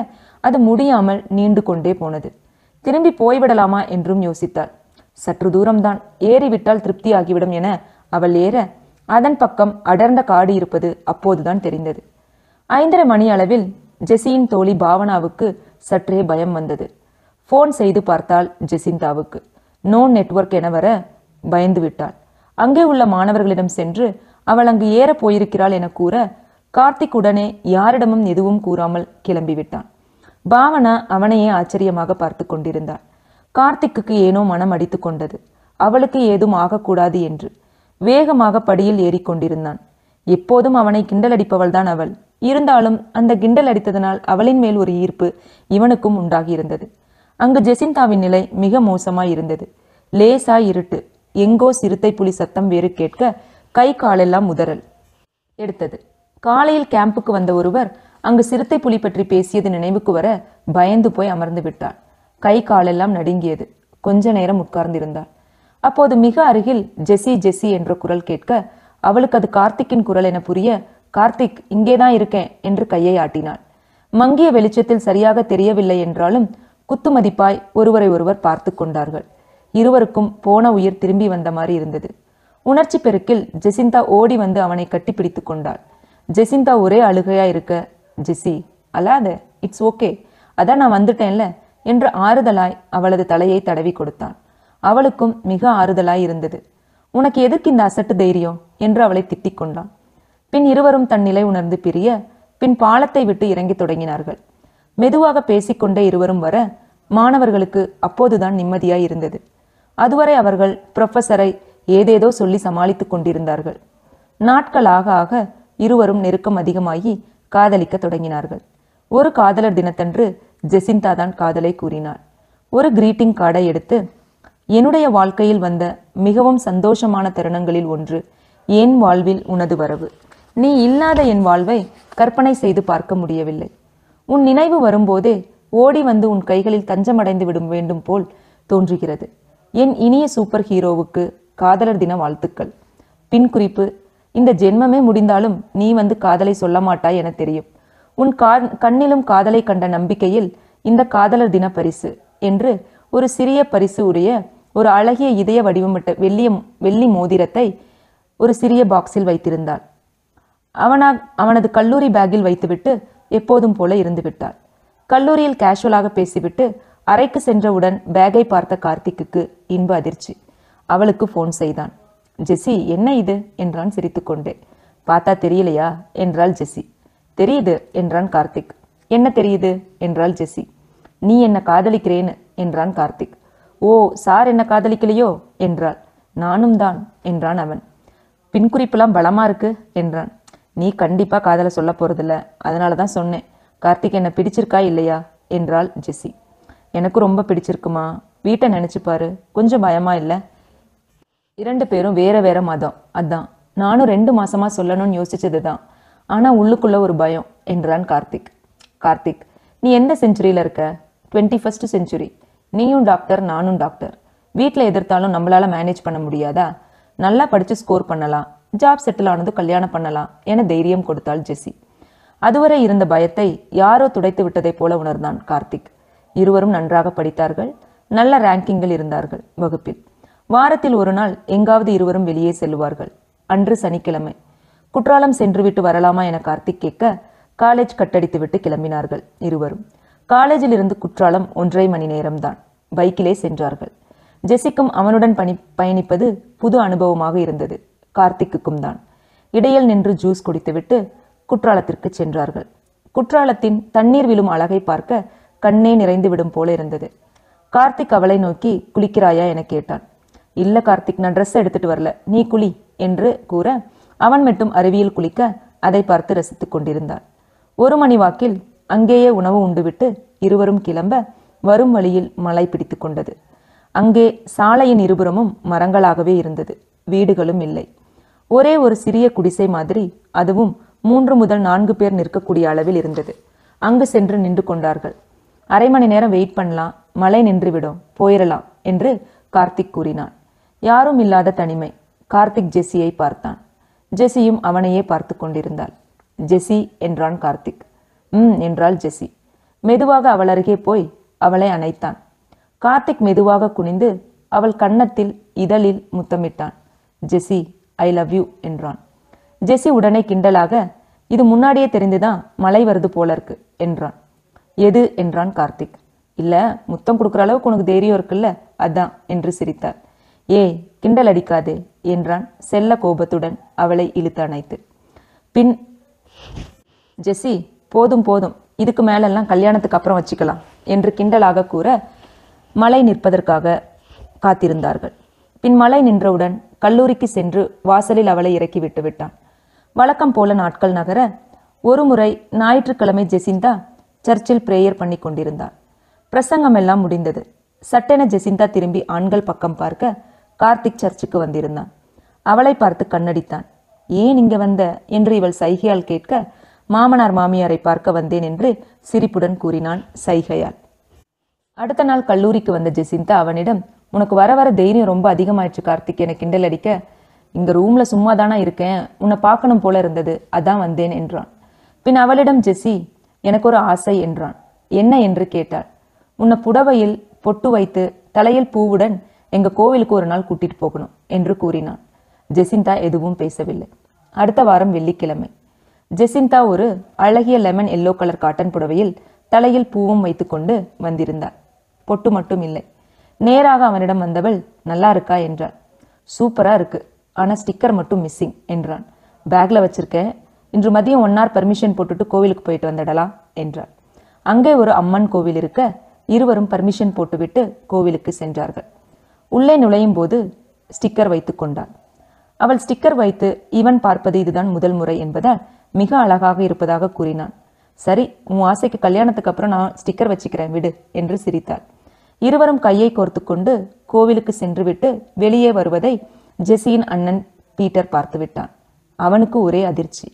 A: அது முடியாமல் நீண்டு கொண்டே போனது. திரும்பி போய்விடலாமா? என்றும் யோசித்தாள். சற்று தூரம்தான் ஏறிவிட்டால் திருப்தியாகிவிடும் என அவள் ஏற அதன் பக்கம் அடர்ந்த காடு இருப்பது அப்போதுதான் தெரிந்தது. ஐந்தரை மணி அளவில் ஜெசியின் தோழி பாவனாவுக்கு சற்றே பயம் வந்தது. ஃபோன் செய்து பார்த்தால் ஜெசிந்தாவுக்கு. நோ நெட்வொர்க் என வர பயந்து விட்டாள். அங்கே உள்ள மாணவர்களிடம் சென்று அவள் அங்கு ஏற போயிருக்கிறாள் என கூற கார்த்திக் உடனே யாரிடமும் எதுவும் கூறாமல் கிளம்பிவிட்டான். பாவனா அவனையே ஆச்சரியமாக பார்த்து கொண்டிருந்தாள். கார்த்திக்குக்கு ஏனோ மனம் அடித்து கொண்டது. அவளுக்கு ஏதும் ஆகக்கூடாது என்று. வேகமாக படியில் ஏறிக்கொண்டிருந்தான் எப்போதும் அவனை கிண்டல் அடிப்பவள்தான் அவள். இருந்தாலும் அந்த கிண்டல் அடித்ததனால் அவளின் மேல் ஒரு ஈர்ப்பு இவனுக்கும் உண்டாகியிருந்தது. அங்கு ஜெசிந்தாவின் நிலை மிக மோசமாய் இருந்தது. லேசாய் இருட்டு. எங்கோ சிறுத்தை புலி சத்தம் வேறு கேட்க கை காலெல்லாம் உதறல் எடுத்தது. காலையில் கேம்புக்கு வந்த ஒருவர் அங்கு சிறுத்தை புலி பற்றி பேசியது நினைவுக்கு வர பயந்து போய் அமர்ந்து விட்டாள் கை காலெல்லாம் நடுங்கியது. கொஞ்ச நேரம் உட்கார்ந்திருந்தாள். அப்போது மிக அருகில் ஜெசி ஜெசி என்ற குரல் கேட்க அவளுக்கு அது கார்த்திக்கின் குரல் என புரிய கார்த்திக் இங்கேதான் இருக்கேன் என்று கையை ஆட்டினாள். மங்கிய வெளிச்சத்தில் சரியாக தெரியவில்லை என்றாலும் குத்துமதிப்பாய் ஒருவரை ஒருவர் பார்த்து கொண்டார்கள். இருவருக்கும் போன உயிர் திரும்பி வந்த மாதிரி இருந்தது. உணர்ச்சி பெருக்கில் ஜெசிந்தா ஓடி வந்து அவனை கட்டிப்பிடித்து கொண்டாள். ஜெசிந்தா ஒரே அழுகையா இருக்க? ஜெசி அல்லாத இட்ஸ் ஓகே. அதான் நான் வந்துட்டேன்ல. என்று ஆறுதலாய் அவளது தலையை தடவி கொடுத்தான். அவளுக்கும் மிக ஆறுதலாய் இருந்தது. உனக்கு எதற்கு இந்த அசட்டு தைரியம்? என்று அவளை திட்டிக் கொண்டான். பின் இருவரும் தன் நிலை உணர்ந்து பிரிய பின் பாலத்தை விட்டு இறங்கி தொடங்கினார்கள். மெதுவாக பேசிக்கொண்டே இருவரும் வர மாணவர்களுக்கு அப்போதுதான் நிம்மதியாய் இருந்தது. அதுவரை அவர்கள் புரொஃபசரை ஏதேதோ சொல்லி சமாளித்துக் கொண்டிருந்தார்கள். நாட்கள் ஆக ஆக இருவரும் நெருக்கம் அதிகமாகி காதலிக்க தொடங்கினார்கள். ஒரு காதலர் தினத்தன்று ஜெசிந்தா தான் காதலை கூறினாள் ஒரு கிரீட்டிங் கார்டை எடுத்து என்னுடைய வாழ்க்கையில் வந்த மிகவும் சந்தோஷமான தருணங்களில் ஒன்று என் வாழ்வில் உனது வரவு. நீ இல்லாத என் வாழ்வை கற்பனை செய்து பார்க்க முடியவில்லை. உன் நினைவு வரும்போதே ஓடி வந்து உன் கைகளில் தஞ்சமடைந்து விடும் வேண்டும் போல் தோன்றுகிறது. என் இனிய சூப்பர் ஹீரோவுக்கு காதலர் தின வாழ்த்துக்கள். பின் குறிப்பு இந்த ஜென்மமே முடிந்தாலும் நீ வந்து காதலை சொல்ல மாட்டாய் என தெரியும். உன் கா கண்ணிலும் காதலை கண்ட நம்பிக்கையில் இந்த காதலர் தின பரிசு என்று ஒரு சிறிய பரிசு உடைய ஒரு அழகிய இதய வடிவமிட்ட வெள்ளிய வெள்ளி மோதிரத்தை ஒரு சிறிய பாக்ஸில் வைத்திருந்தாள். அவனா அவனது கல்லூரி பேக்கில் வைத்துவிட்டு எப்போதும் போல இருந்துவிட்டாள் கல்லூரியில் கேஷுவலாக பேசிவிட்டு அறைக்கு சென்றவுடன் பேக்கை பார்த்த கார்த்திக்குக்கு இன்ப அதிர்ச்சி. அவளுக்கு ஃபோன் செய்தான். ஜெஸ்ஸி என்ன இது? என்றான் சிரித்துக்கொண்டே. பார்த்தா தெரியலையா? என்றாள் ஜெஸ்ஸி. தெரியுது என்றான் கார்த்திக். என்ன தெரியுது? என்றாள் ஜெஸ்ஸி. நீ என்ன காதலிக்கிறேன்னு என்றான் கார்த்திக். ஓ சார் என்ன காதலிக்கலையோ? என்றாள். நானும் தான் என்றான் அவன். பின்குறிப்பெல்லாம் பலமா இருக்கு? என்றான். நீ கண்டிப்பா காதல சொல்ல போறதில்ல. அதனால தான் சொன்னேன். கார்த்திக் என்ன பிடிச்சிருக்கா இல்லையா? என்றாள் ஜெஸ்ஸி. எனக்கு ரொம்ப பிடிச்சிருக்குமா? வீட்டை நினைச்சு பாரு. கொஞ்சம் பயமா இல்லை? இரண்டு பேரும் வேற வேற மதம். அதான். நானும் ரெண்டு மாசமா சொல்லணும்னு யோசிச்சது தான் ஆனால் உள்ளுக்குள்ள ஒரு பயம் என்றான் கார்த்திக். கார்த்திக் நீ எந்த செஞ்சுரியில் இருக்க? டுவெண்ட்டி ஃபர்ஸ்ட் செஞ்சுரி நீயும் டாக்டர் நானும் டாக்டர் வீட்டில் எதிர்த்தாலும் நம்மளால் மேனேஜ் பண்ண முடியாதா? நல்லா படித்து ஸ்கோர் பண்ணலாம். ஜாப் செட்டில் ஆனதும் கல்யாணம் பண்ணலாம் என தைரியம் கொடுத்தாள் ஜெசி அதுவரை இருந்த பயத்தை யாரோ துடைத்து விட்டதைப் போல உணர்ந்தான் கார்த்திக். இருவரும் நன்றாக படித்தார்கள். நல்ல ரேங்கிங்கில் இருந்தார்கள் வகுப்பில். வாரத்தில் ஒரு நாள் எங்காவது இருவரும் வெளியே செல்லுவார்கள் அன்று சனிக்கிழமை. குற்றாலம் சென்றுவிட்டு வரலாமா என கார்த்திக் கேட்க காலேஜ் கட்டடித்துவிட்டு கிளம்பினார்கள் இருவரும். காலேஜில் இருந்து குற்றாலம் ஒன்றரை மணி நேரம்தான். பைக்கிலே சென்றார்கள். ஜெசிக்கும் அவனுடன் பணி பயணிப்பது புது அனுபவமாக இருந்தது. கார்த்திக்குக்கும் தான். இடையில் நின்று ஜூஸ் குடித்துவிட்டு குற்றாலத்திற்கு சென்றார்கள். குற்றாலத்தின் தண்ணீர் விழும் அழகை பார்க்க கண்ணே நிறைந்து விடும் போல இருந்தது. கார்த்திக் அவளை நோக்கி குளிக்கிறாயா? என கேட்டான். இல்ல கார்த்திக் நான் ட்ரெஸ் எடுத்துட்டு வரல. நீ குளி என்று கூற அவன் மட்டும் அருவியில் குளிக்க அதை பார்த்து ரசித்துக் கொண்டிருந்தாள் ஒரு மணி வாக்கில் அங்கேயே உணவு உண்டுவிட்டு இருவரும் கிளம்ப வரும் வழியில் மழை பிடித்து கொண்டது. அங்கே சாலையின் இருபுறமும் மரங்களாகவே இருந்தது. வீடுகளும் இல்லை. ஒரே ஒரு சிறிய குடிசை மாதிரி அதுவும் மூன்று முதல் நான்கு பேர் நிற்கக்கூடிய அளவில் இருந்தது. அங்கு சென்று நின்று கொண்டார்கள். அரை மணி நேரம் வெயிட் பண்ணலாம் மழை நின்றுவிடும் போயிடலாம் என்று கார்த்திக் கூறினான். யாரும் இல்லாத தனிமை. கார்த்திக் ஜெஸ்ஸியை பார்த்தான். ஜெஸ்ஸியும் அவனையே பார்த்து கொண்டிருந்தாள். ஜெஸ்ஸி என்றான் கார்த்திக். ம் என்றாள் ஜெஸ்ஸி மெதுவாக அவள் அருகே போய் அவளை அணைத்தான். கார்த்திக் மெதுவாக குனிந்து அவள் கன்னத்தில் இதழில் முத்தமிட்டான். ஜெஸ்ஸி ஐ லவ் யூ என்றான். ஜெஸ்ஸி உடனே கிண்டலாக இது முன்னாடியே தெரிந்துதான் மழை வருது போல இருக்கு என்றான். எது? என்றான் கார்த்திக். இல்ல முத்தம் கொடுக்குற அளவுக்கு உனக்கு தைரியம் இருக்குல்ல அதான் என்று சிரித்தார். ஏய் கிண்டல் அடிக்காதே என்றான் செல்ல கோபத்துடன் அவளை இழுத்து அணைத்து. பின் ஜெஸ்ஸி போதும் போதும். இதுக்கு மேலெல்லாம் கல்யாணத்துக்கு அப்புறம் வச்சுக்கலாம் என்று கிண்டலாக கூற மழை நிற்பதற்காக காத்திருந்தார்கள். பின் மழை நின்றவுடன் கல்லூரிக்கு சென்று வாசலில் அவளை இறக்கி விட்டு விட்டான். வழக்கம் போல நாட்கள் நகர ஒருமுறை ஞாயிற்றுக்கிழமை ஜெசிந்தா சர்ச்சில் பிரேயர் பண்ணி கொண்டிருந்தாள் பிரசங்கம் எல்லாம் முடிந்தது. சட்டென ஜெசிந்தா திரும்பி ஆண்கள் பக்கம் பார்க்க கார்த்திக் சர்ச்சுக்கு வந்திருந்தான். அவளை பார்த்து கண்ணடித்தான். ஏன் இங்க வந்த? என்று இவள் சைகையால் கேட்க மாமனார் மாமியாரை பார்க்க வந்தேன் என்று சிரிப்புடன் கூறினான் சைகையால். அடுத்த நாள் கல்லூரிக்கு வந்த ஜெசிந்தா அவனிடம் உனக்கு வர வர தைரியம் ரொம்ப அதிகமாயிடுச்சு கார்த்திக். என கிண்டல் அடிக்க. இங்க ரூம்ல சும்மா தானா இருக்கேன். உன்னை பார்க்கணும் போல இருந்தது. அதான் வந்தேன் என்றான். பின் அவளிடம் ஜெசி எனக்கு ஒரு ஆசை என்றான். என்ன? என்று கேட்டாள். உன்னை புடவையில் பொட்டு வைத்து தலையில் பூவுடன் எங்க கோவிலுக்கு ஒரு நாள் கூட்டிட்டு போகணும் என்று கூறினான். ஜெசிந்தா எதுவும் பேசவில்லை. அடுத்த வாரம் வெள்ளிக்கிழமை. ஜெசிந்தா ஒரு அழகிய லெமன் எல்லோ கலர் காட்டன் புடவையில் தலையில் பூவும் வைத்துக்கொண்டு வந்திருந்தாள். பொட்டு மட்டும் இல்லை. நேராக அவனிடம் வந்தவள் நல்லா இருக்கா? என்றாள். சூப்பரா இருக்கு. ஆனா ஸ்டிக்கர் மட்டும் மிஸ்ஸிங் என்றான். பேக்ல வச்சிருக்கேன் இன்று மதியம் ஒன் ஹவர் பர்மிஷன் போட்டுட்டு கோவிலுக்கு போயிட்டு வந்துடலாம் என்றாள். அங்கே ஒரு அம்மன் கோவில் இருக்க இருவரும் பர்மிஷன் போட்டுவிட்டு கோவிலுக்கு சென்றார்கள். உள்ளே நுழையும் போது ஸ்டிக்கர் வைத்து கொண்டாள். அவள் ஸ்டிக்கர் வைத்து இவன் பார்ப்பது இதுதான் முதல் முறை என்பதால் மிக அழகாக இருப்பதாக கூறினான் சரி உன் ஆசைக்கு கல்யாணத்துக்கு அப்புறம் நான் ஸ்டிக்கர் வச்சுக்கிறேன் விடு என்று சிரித்தாள். இருவரும் கையை கோர்த்து கொண்டு கோவிலுக்கு சென்றுவிட்டு வெளியே வருவதை ஜெசியின் அண்ணன் பீட்டர் பார்த்து விட்டான். அவனுக்கு ஒரே அதிர்ச்சி.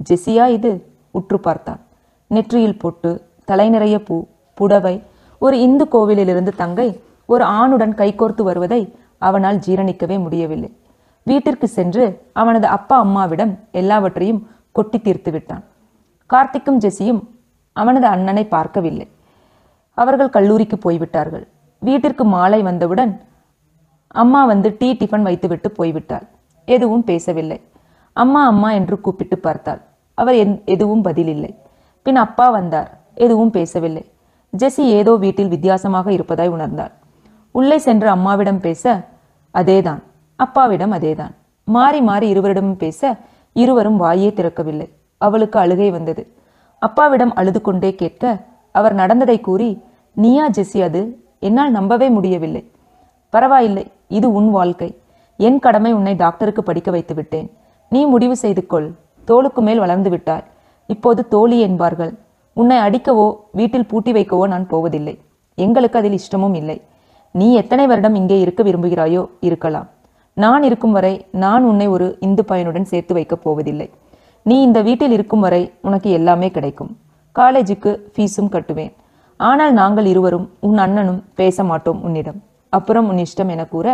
A: ஜெசியா இது? உற்று பார்த்தான் நெற்றியில் பொட்டு தலை நிறைய பூ புடவை ஒரு இந்து கோவிலிலிருந்து தங்கை ஒரு ஆணுடன் கைகோர்த்து வருவதை அவனால் ஜீரணிக்கவே முடியவில்லை. வீட்டிற்கு சென்று அவனது அப்பா அம்மாவிடம் எல்லாவற்றையும் கொட்டி தீர்த்து விட்டான். கார்த்திக்கும் ஜெசியும் அவனது அண்ணனை பார்க்கவில்லை. அவர்கள் கல்லூரிக்கு போய்விட்டார்கள். வீட்டிற்கு மாலை வந்தவுடன் அம்மா வந்து டீ டிஃபன் வைத்துவிட்டு போய்விட்டாள். எதுவும் பேசவில்லை. அம்மா அம்மா என்று கூப்பிட்டு பார்த்தாள். அவர் எதுவும் பதில் இல்லை பின் அப்பா வந்தார். எதுவும் பேசவில்லை. ஜெசி ஏதோ வீட்டில் வித்தியாசமாக இருப்பதாய் உணர்ந்தாள். உள்ளே சென்று அம்மாவிடம் பேச அதேதான் அப்பாவிடம் அதேதான். மாறி மாறி இருவரிடமும் பேச இருவரும் வாயே திறக்கவில்லை. அவளுக்கு அழுகை வந்தது. அப்பாவிடம் அழுது கொண்டே கேட்க அவர் நடந்ததை கூறி நீயா ஜெஸ்ஸி அது? என்னால் நம்பவே முடியவில்லை. பரவாயில்லை இது உன் வாழ்க்கை. என் கடமை உன்னை டாக்டருக்கு படிக்க வைத்து விட்டேன். நீ முடிவு செய்து கொள். தோளுக்கு மேல் வளர்ந்து விட்டாய். இப்போது தோழி என்பார்கள். உன்னை அடிக்கவோ வீட்டில் பூட்டி வைக்கவோ நான் போவதில்லை. எங்களுக்கு அதில் இஷ்டமும் இல்லை. நீ எத்தனை வருடம் இங்கே இருக்க விரும்புகிறாயோ இருக்கலாம். நான் இருக்கும் வரை நான் உன்னை ஒரு இந்து பையனுடன் சேர்த்து வைக்கப் போவதில்லை. நீ இந்த வீட்டில் இருக்கும் வரை உனக்கு எல்லாமே கிடைக்கும். காலேஜுக்கு ஃபீஸும் கட்டுவேன். ஆனால் நாங்கள் இருவரும் உன் அண்ணனும் பேச மாட்டோம் உன்னிடம். அப்புறம் உன் இஷ்டம் என கூற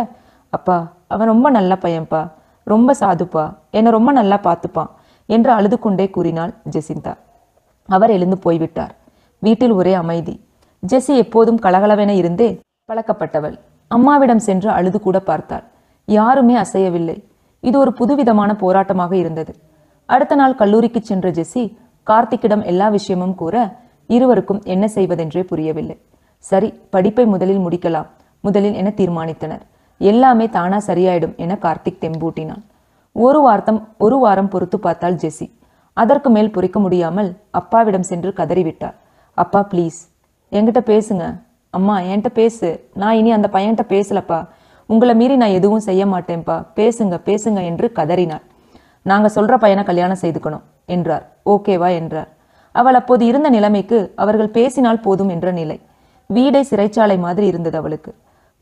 A: அப்பா அவன் ரொம்ப நல்ல பையன்பா ரொம்ப சாதுப்பா என்னை ரொம்ப நல்லா பார்த்துப்பான் என்று அழுது கொண்டே கூறினாள் ஜெசிந்தா. அவர் எழுந்து போய்விட்டார். வீட்டில் ஒரே அமைதி. ஜெசி எப்போதும் கலகலவென இருந்தே பழக்கப்பட்டவள். அம்மாவிடம் சென்று அழுது கூட பார்த்தாள். யாருமே அசையவில்லை. இது ஒரு புதுவிதமான போராட்டமாக இருந்தது. அடுத்த நாள் கல்லூரிக்கு சென்ற ஜெஸ்ஸி கார்த்திக்கிடம் எல்லா விஷயமும் கூற இருவருக்கும் என்ன செய்வதென்றே புரியவில்லை. சரி படிப்பை முதலில் முடிக்கலாம். முதலில் என தீர்மானித்தனர். எல்லாமே தானா சரியாயிடும் என கார்த்திக் தெம்பூட்டினான். ஒரு வார்த்தம் ஒரு வாரம் பொறுத்து பார்த்தாள் ஜெஸ்ஸி. அதற்கு மேல் பொறிக்க முடியாமல் அப்பாவிடம் சென்று கதறிவிட்டார் அப்பா ப்ளீஸ் என்கிட்ட பேசுங்க. அம்மா என்கிட்ட பேசு. நான் இனி அந்த பையன்கிட்ட பேசலப்பா. உங்களை மீறி நான் எதுவும் செய்ய மாட்டேன்ப்பா. பேசுங்க பேசுங்க என்று கதறினாள். நாங்கள் சொல்ற பையனை கல்யாணம் செய்துக்கணும் என்றார். ஓகேவா என்றார். அவள் அப்போது இருந்த நிலைமைக்கு அவர்கள் பேசினால் போதும் என்ற நிலை. வீடை சிறைச்சாலை மாதிரி இருந்தது அவளுக்கு.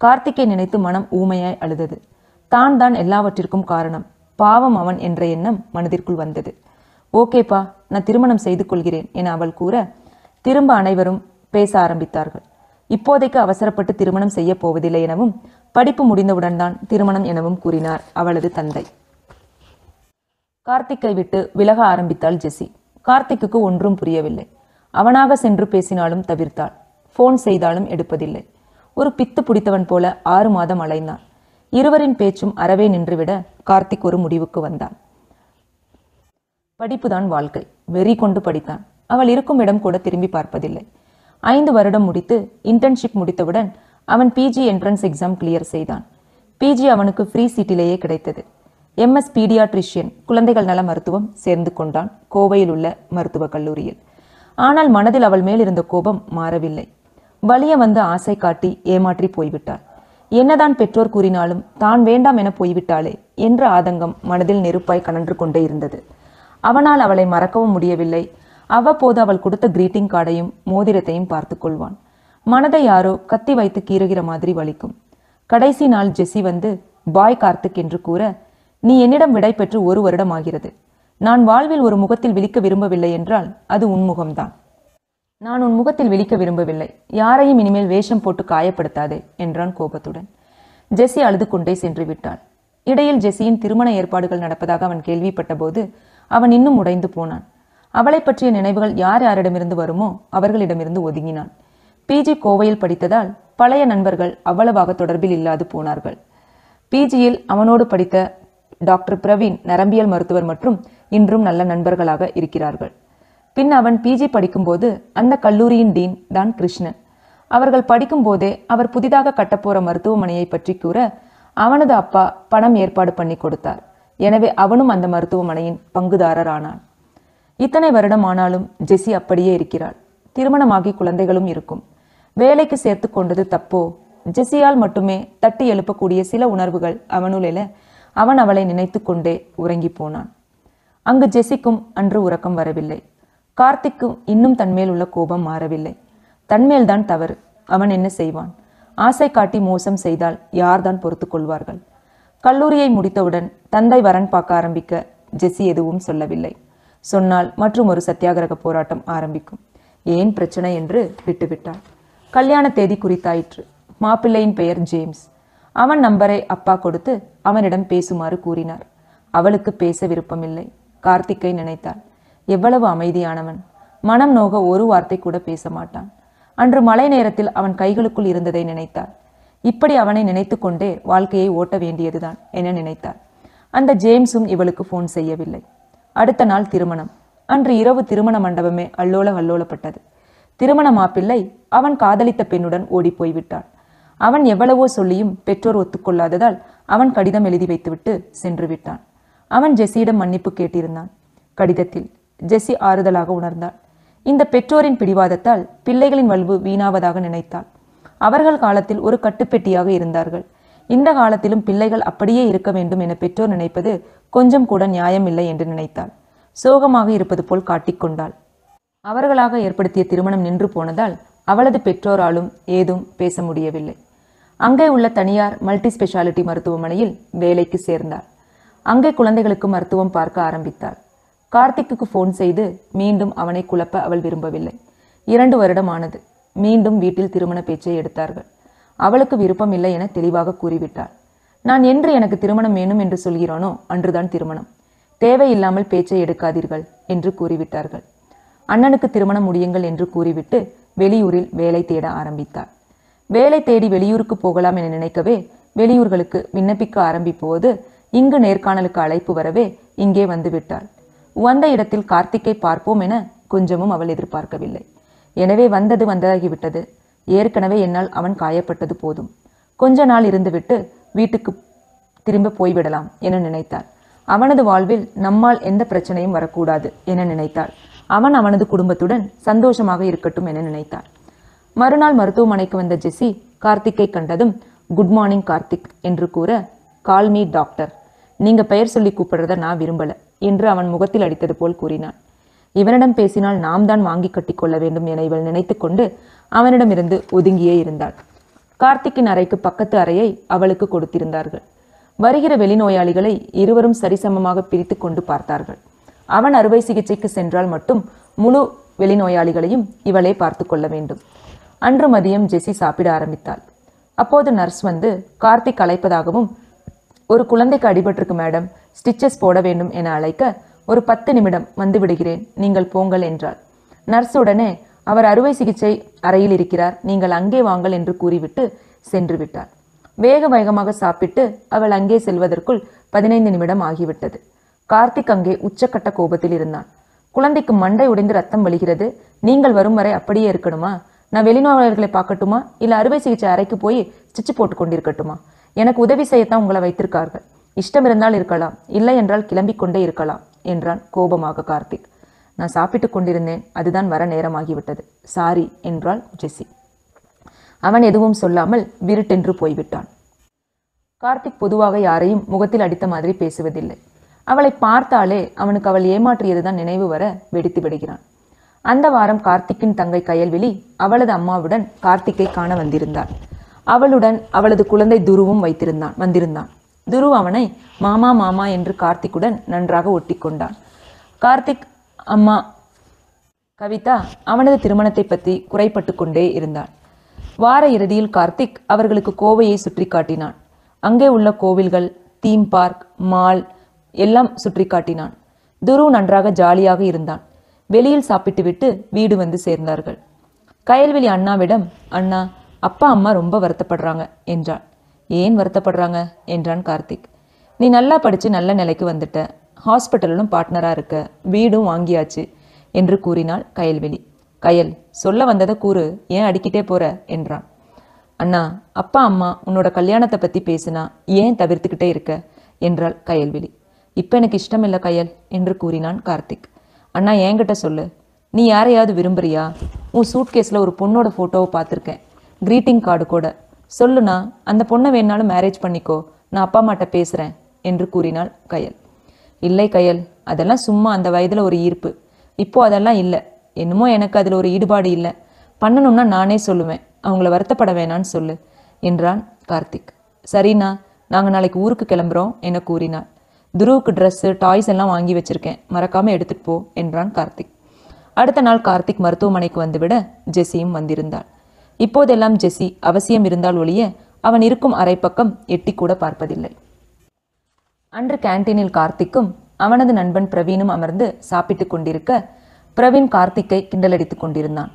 A: கார்த்திக்கை நினைத்து மனம் ஊமையாய் அழுதது. தான் தான் எல்லாவற்றிற்கும் காரணம். பாவம் அவன் என்ற எண்ணம் மனதிற்குள் வந்தது. ஓகேப்பா நான் திருமணம் செய்து கொள்கிறேன் என அவள் கூற திரும்ப அனைவரும் பேச ஆரம்பித்தார்கள். இப்போதைக்கு அவசரப்பட்டு திருமணம் செய்ய போவதில்லை எனவும் படிப்பு முடிந்தவுடன் தான் திருமணம் எனவும் கூறினார் அவளது தந்தை. கார்த்திக்கை விட்டு விலக ஆரம்பித்தாள் ஜெசி. கார்த்திக்குக்கு ஒன்றும் புரியவில்லை. அவனாக சென்று பேசினாலும் தவிர்த்தாள். ஃபோன் செய்தாலும் எடுப்பதில்லை. ஒரு பித்து பிடித்தவன் போல ஆறு மாதம் அலைந்தான் இருவரின் பேச்சும் அறவே நின்றுவிட கார்த்திக் ஒரு முடிவுக்கு வந்தான். படிப்புதான் வாழ்க்கை. வெறி கொண்டு படித்தான். அவள் இருக்கும் இடம் கூட திரும்பி பார்ப்பதில்லை. ஐந்து வருடம் முடித்து இன்டர்ன்ஷிப் முடித்தவுடன் அவன் பிஜி என்ட்ரன்ஸ் எக்ஸாம் கிளியர் செய்தான். பிஜி அவனுக்கு ஃப்ரீ சீட்டிலேயே கிடைத்தது. எம்எஸ் பீடியாட்ரிஷியன் குழந்தைகள் நல மருத்துவம் சேர்ந்து கொண்டான் கோவையில் உள்ள மருத்துவக் கல்லூரியில். ஆனால் மனதில் அவள் மேல் இருந்த கோபம் மாறவில்லை. வலிய வந்து ஆசை காட்டி ஏமாற்றி போய்விட்டாள். என்னதான் பெற்றோர் கூறினாலும் தான் வேண்டாம் என போய்விட்டாளே என்ற ஆதங்கம் மனதில் நெருப்பாய் கனன்று கொண்டே இருந்தது. அவனால் அவளை மறக்கவும் முடியவில்லை. அவ்வப்போது அவள் கொடுத்த கிரீட்டிங் கார்டையும் மோதிரத்தையும் பார்த்து கொள்வான். மனதை யாரோ கத்தி வைத்து கீறுகிற மாதிரி வலிக்கும். கடைசி நாள் ஜெஸ்ஸி வந்து பாய் கார்த்திக் என்று கூற நீ என்னிடம் விடை பெற்று ஒரு வருடம் ஆகிறது. நான் வாழ்வில் ஒரு முகத்தில் விழிக்க விரும்பவில்லை என்றால் அது உன்முகம்தான் நான் உன் முகத்தில் விழிக்க விரும்பவில்லை. யாரையும் இனிமேல் வேஷம் போட்டு காயப்படுத்தாதே என்றான் கோபத்துடன். ஜெஸ்ஸி அழுது கொண்டே சென்று விட்டாள். இடையில் ஜெஸ்ஸியின் திருமண ஏற்பாடுகள் நடப்பதாக அவன் கேள்விப்பட்ட போது அவன் இன்னும் உடைந்து போனான். அவளை பற்றிய நினைவுகள் யார் யாரிடமிருந்து வருமோ அவர்களிடமிருந்து ஒதுங்கினான். பிஜி கோவையில் படித்ததால் பழைய நண்பர்கள் அவ்வளவாக தொடர்பில் இல்லாது போனார்கள். பிஜியில் அவனோடு படித்த டாக்டர் பிரவீன் நரம்பியல் மருத்துவர் மற்றும் இன்றும் நல்ல நண்பர்களாக இருக்கிறார்கள். பின் அவன் பிஜி படிக்கும்போது அந்த கல்லூரியின் டீன் தான் கிருஷ்ணன். அவர்கள் படிக்கும்போதே அவர் புதிதாக கட்டப்போற மருத்துவமனையை பற்றி கூற அவனது அப்பா பணம் ஏற்பாடு பண்ணி கொடுத்தார். எனவே அவனும் அந்த மருத்துவமனையின் பங்குதாரர் ஆனான் இத்தனை வருடம் ஆனாலும் ஜெஸ்ஸி அப்படியே இருக்கிறாள். திருமணமாகி குழந்தைகளும் இருக்கும். வேலைக்கு சேர்த்து கொண்டது தப்போ? ஜெஸ்ஸியால் மட்டுமே தட்டி எழுப்பக்கூடிய சில உணர்வுகள் அவனுள்ள அவன் அவளை நினைத்து கொண்டே உறங்கி போனான். அங்கு ஜெஸ்ஸிக்கும் அன்று உறக்கம் வரவில்லை. கார்த்திக்கும் இன்னும் தன்மேல் உள்ள கோபம் மாறவில்லை. தன்மேல்தான் தவறு. அவன் என்ன செய்வான்? ஆசை காட்டி மோசம் செய்தால் யார்தான் பொறுத்து கொள்வார்கள்? கல்லூரியை முடித்தவுடன் தந்தை வரன் பார்க்க ஆரம்பிக்க ஜெஸ்ஸி எதுவும் சொல்லவில்லை. சொன்னால் மற்றும் ஒரு சத்தியாகிரக போராட்டம் ஆரம்பிக்கும். ஏன் பிரச்சனை என்று விட்டுவிட்டாள். கல்யாண தேதி குறித்தாயிற்று. மாப்பிள்ளையின் பெயர் ஜேம்ஸ். அவன் நம்பரை அப்பா கொடுத்து அவனிடம் பேசுமாறு கூறினார். அவளுக்கு பேச விருப்பமில்லை. கார்த்திக்கை நினைத்தாள். எவ்வளவு அமைதியானவன். மனம் நோக ஒரு வார்த்தை கூட பேச மாட்டான் அன்று மழை நேரத்தில் அவன் கைகளுக்குள் இருந்ததை நினைத்தாள். இப்படி அவனை நினைத்து கொண்டே வாழ்க்கையை ஓட்ட வேண்டியதுதான் என நினைத்தாள். அந்த ஜேம்ஸும் இவளுக்கு ஃபோன் செய்யவில்லை. அடுத்த நாள் திருமணம். அன்று இரவு திருமண மண்டபமே அல்லோல அல்லோலப்பட்டது திருமண மாப்பிள்ளை அவன் காதலித்த பெண்ணுடன் ஓடிப்போய் விட்டான் அவன் எவ்வளவோ சொல்லியும் பெற்றோர் ஒத்துக்கொள்ளாததால் அவன் கடிதம் எழுதி வைத்துவிட்டு சென்று விட்டான். அவன் ஜெஸ்ஸியிடம் மன்னிப்பு கேட்டிருந்தான். கடிதத்தில் ஜெஸ்ஸி ஆறுதலாக உணர்ந்தாள். இந்த பெற்றோரின் பிடிவாதத்தால் பிள்ளைகளின் வல்வு வீணாவதாக நினைத்தாள். அவர்கள் காலத்தில் ஒரு கட்டுப்பெட்டியாக இருந்தார்கள். இந்த காலத்திலும் பிள்ளைகள் அப்படியே இருக்க வேண்டும் என பெற்றோர் நினைப்பது கொஞ்சம் கூட நியாயமில்லை என்று நினைத்தாள். சோகமாக இருப்பது போல் காட்டிக்கொண்டாள் அவர்களாக ஏற்படுத்திய திருமணம் நின்று போனதால் அவளது பெற்றோராலும் ஏதும் பேச முடியவில்லை. அங்கே உள்ள தனியார் மல்டி ஸ்பெஷாலிட்டி மருத்துவமனையில் வேலைக்கு சேர்ந்தாள். அங்கே குழந்தைகளுக்கு மருத்துவம் பார்க்க ஆரம்பித்தாள். கார்த்திக்குக்கு ஃபோன் செய்து மீண்டும் அவனை குழப்ப அவள் விரும்பவில்லை. இரண்டு வருடம் ஆனது மீண்டும் வீட்டில் திருமண பேச்சை எடுத்தார்கள். அவளுக்கு விருப்பம் இல்லை என தெளிவாக கூறிவிட்டாள். நான் என்று எனக்கு திருமணம் வேணும் என்று சொல்கிறானோ? அன்றுதான் திருமணம். தேவையில்லாமல் பேச்சை எடுக்காதீர்கள் என்று கூறிவிட்டார்கள். அண்ணனுக்கு திருமணம் முடியுங்கள் என்று கூறிவிட்டு வெளியூரில் வேலை தேட ஆரம்பித்தார் வேலை தேடி வெளியூருக்கு போகலாம் என நினைக்கவே வெளியூர்களுக்கு விண்ணப்பிக்க ஆரம்பிப்போது இங்கு நேர்காணலுக்கு அழைப்பு வரவே இங்கே வந்துவிட்டாள். வந்த இடத்தில் கார்த்திக்கை பார்ப்போம் என கொஞ்சமும் அவள் எதிர்பார்க்கவில்லை. எனவே வந்தது வந்ததாகிவிட்டது. ஏற்கனவே என்னால் அவன் காயப்பட்டது போதும். கொஞ்ச நாள் இருந்துவிட்டு வீட்டுக்கு திரும்ப போய்விடலாம் என நினைத்தாள் அவனது வாழ்வில் நம்மால் எந்த பிரச்சனையும் வரக்கூடாது என நினைத்தாள் அவன் அவனது குடும்பத்துடன் சந்தோஷமாக இருக்கட்டும் என நினைத்தாள் மறுநாள் மருத்துவமனைக்கு வந்த ஜெஸ்ஸி கார்த்திக்கை கண்டதும் குட் மார்னிங் கார்த்திக் என்று கூற கால் மீ டாக்டர். நீங்க பெயர் சொல்லி கூப்பிடுறத நான் விரும்பல என்று அவன் முகத்தில் அடித்தது போல் கூறினான். இவனிடம் பேசினால் நாம் தான் வாங்கி கட்டிக்கொள்ள வேண்டும் என இவள் நினைத்துக்கொண்டு அவனிடமிருந்து ஒதுங்கியே இருந்தாள். கார்த்திக்கின் அறைக்கு பக்கத்து அறையை அவளுக்கு கொடுத்திருந்தார்கள். வருகிற வெளிநோயாளிகளை இருவரும் சரிசமமாக பிரித்து கொண்டு பார்த்தார்கள். அவன் அறுவை சிகிச்சைக்கு சென்றால் மட்டும் முழு வெளிநோயாளிகளையும் இவளே பார்த்து கொள்ள வேண்டும். அன்று மதியம் ஜெஸி சாப்பிட ஆரம்பித்தாள். அப்போது நர்ஸ் வந்து கார்த்திக் அழைப்பதாகவும் ஒரு குழந்தைக்கு அடிபட்டிருக்கு மேடம். ஸ்டிச்சஸ் போட வேண்டும் என அழைக்க ஒரு பத்து நிமிடம் வந்து விடுகிறேன் நீங்கள் போங்கள் என்றாள். நர்ஸ் உடனே அவர் அறுவை சிகிச்சை அறையில் இருக்கிறார். நீங்கள் அங்கே வாங்கள் என்று கூறிவிட்டு சென்று விட்டார் வேக வேகமாக சாப்பிட்டு அவள் அங்கே செல்வதற்குள் பதினைந்து நிமிடம் ஆகிவிட்டது. கார்த்திக் அங்கே உச்சக்கட்ட கோபத்தில் இருந்தான். குழந்தைக்கு மண்டை உடைந்து ரத்தம் வலிகிறது நீங்கள் வரும் வரை அப்படியே இருக்கணுமா? நான் வெளிநோயாளர்களை பார்க்கட்டுமா? இல்ல அறுவை சிகிச்சை அறைக்கு போய் ஸ்டிச்சு போட்டு கொண்டிருக்கட்டுமா? எனக்கு உதவி செய்யத்தான் உங்களை வைத்திருக்கார்கள். இஷ்டம் இருந்தால் இருக்கலாம். இல்லை என்றால் கிளம்பிக் கொண்டே இருக்கலாம் என்றான் கோபமாக கார்த்திக். நான் சாப்பிட்டு கொண்டிருந்தேன். அதுதான் வர நேரமாகிவிட்டது. சாரி என்றாள் ஜெசி அவன் எதுவும் சொல்லாமல் விருட்டென்று போய்விட்டான். கார்த்திக் பொதுவாக யாரையும் முகத்தில் அடித்த மாதிரி பேசுவதில்லை. அவளை பார்த்தாலே அவனுக்கு அவள் ஏமாற்றியதுதான் நினைவு வர வெடித்து விடுகிறான். அந்த வாரம் கார்த்திக்கின் தங்கை கயல்விழி அவளது அம்மாவுடன் கார்த்திக்கை காண வந்திருந்தாள். அவளுடன் அவளது குழந்தை துருவும் வைத்திருந்தான் வந்திருந்தான். துரு அவனை மாமா மாமா என்று கார்த்திக்குடன் நன்றாக ஒட்டி கொண்டான் கார்த்திக் அம்மா. கவிதா அவனது திருமணத்தை பற்றி குறைப்பட்டு கொண்டே இருந்தான் வார இறுதியில் கார்த்திக் அவர்களுக்கு கோவையை சுற்றி காட்டினான். அங்கே உள்ள கோவில்கள் தீம் பார்க் மால் எல்லாம் சுற்றி காட்டினான். துரு நன்றாக ஜாலியாக இருந்தான். வெளியில் சாப்பிட்டுவிட்டு வீடு வந்து சேர்ந்தார்கள். கயல்வெளி அண்ணாவிடம் அண்ணா அப்பா அம்மா ரொம்ப வருத்தப்படுறாங்க என்றான் ஏன் வருத்தப்படுறாங்க? என்றான் கார்த்திக். நீ நல்லா படிச்சு நல்ல நிலைக்கு வந்துட்ட. ஹாஸ்பிட்டலிலும் பார்ட்னராக இருக்க வீடும் வாங்கியாச்சு என்று கூறினாள் கயல்வெளி கயல் சொல்ல வந்ததை கூறு ஏன் அடிக்கிட்டே போற? என்றான். அண்ணா அப்பா அம்மா உன்னோட கல்யாணத்தை பற்றி பேசினா ஏன் தவிர்த்துக்கிட்டே இருக்க? என்றாள் கயல்விழி. இப்போ எனக்கு இஷ்டம் இல்லை கயல் என்று கூறினான் கார்த்திக். அண்ணா என்கிட்ட சொல்லு. நீ யாரையாவது விரும்புறியா? உன் சூட்கேஸில் ஒரு பொண்ணோட ஃபோட்டோவை பார்த்துருக்கேன். க்ரீட்டிங் கார்டு கூட. சொல்லுண்ணா அந்த பொண்ணை வேணாலும் மேரேஜ் பண்ணிக்கோ. நான் அப்பா அம்மாட்ட பேசுகிறேன் என்று கூறினாள் கயல். இல்லை கையல். அதெல்லாம் சும்மா அந்த வயதில் ஒரு ஈர்ப்பு. இப்போது அதெல்லாம் இல்லை. என்னமோ எனக்கு அதில் ஒரு ஈடுபாடு இல்லை. பண்ணணும்னா நானே சொல்லுவேன். அவங்கள வருத்தப்பட வேணான்னு சொல்லு என்றான் கார்த்திக். சரிண்ணா நாங்கள் நாளைக்கு ஊருக்கு கிளம்புறோம் என கூறினார் துருவுக்கு ட்ரெஸ்ஸு டாய்ஸ் எல்லாம் வாங்கி வச்சுருக்கேன். மறக்காமல் எடுத்துகிட்டு போ என்றான் கார்த்திக். அடுத்த நாள் கார்த்திக் மருத்துவமனைக்கு வந்துவிட ஜெஸ்ஸியும் வந்திருந்தாள். இப்போதெல்லாம் ஜெஸ்ஸி அவசியம் இருந்தால் ஒழிய அவன் இருக்கும் அரைப்பக்கம் எட்டி கூட பார்ப்பதில்லை. அன்று கேண்டீனில் கார்த்திக்கும் அவனது நண்பன் பிரவீனும் அமர்ந்து சாப்பிட்டு கொண்டிருக்க பிரவீன் கார்த்திக்கை கிண்டலடித்துக் கொண்டிருந்தான்.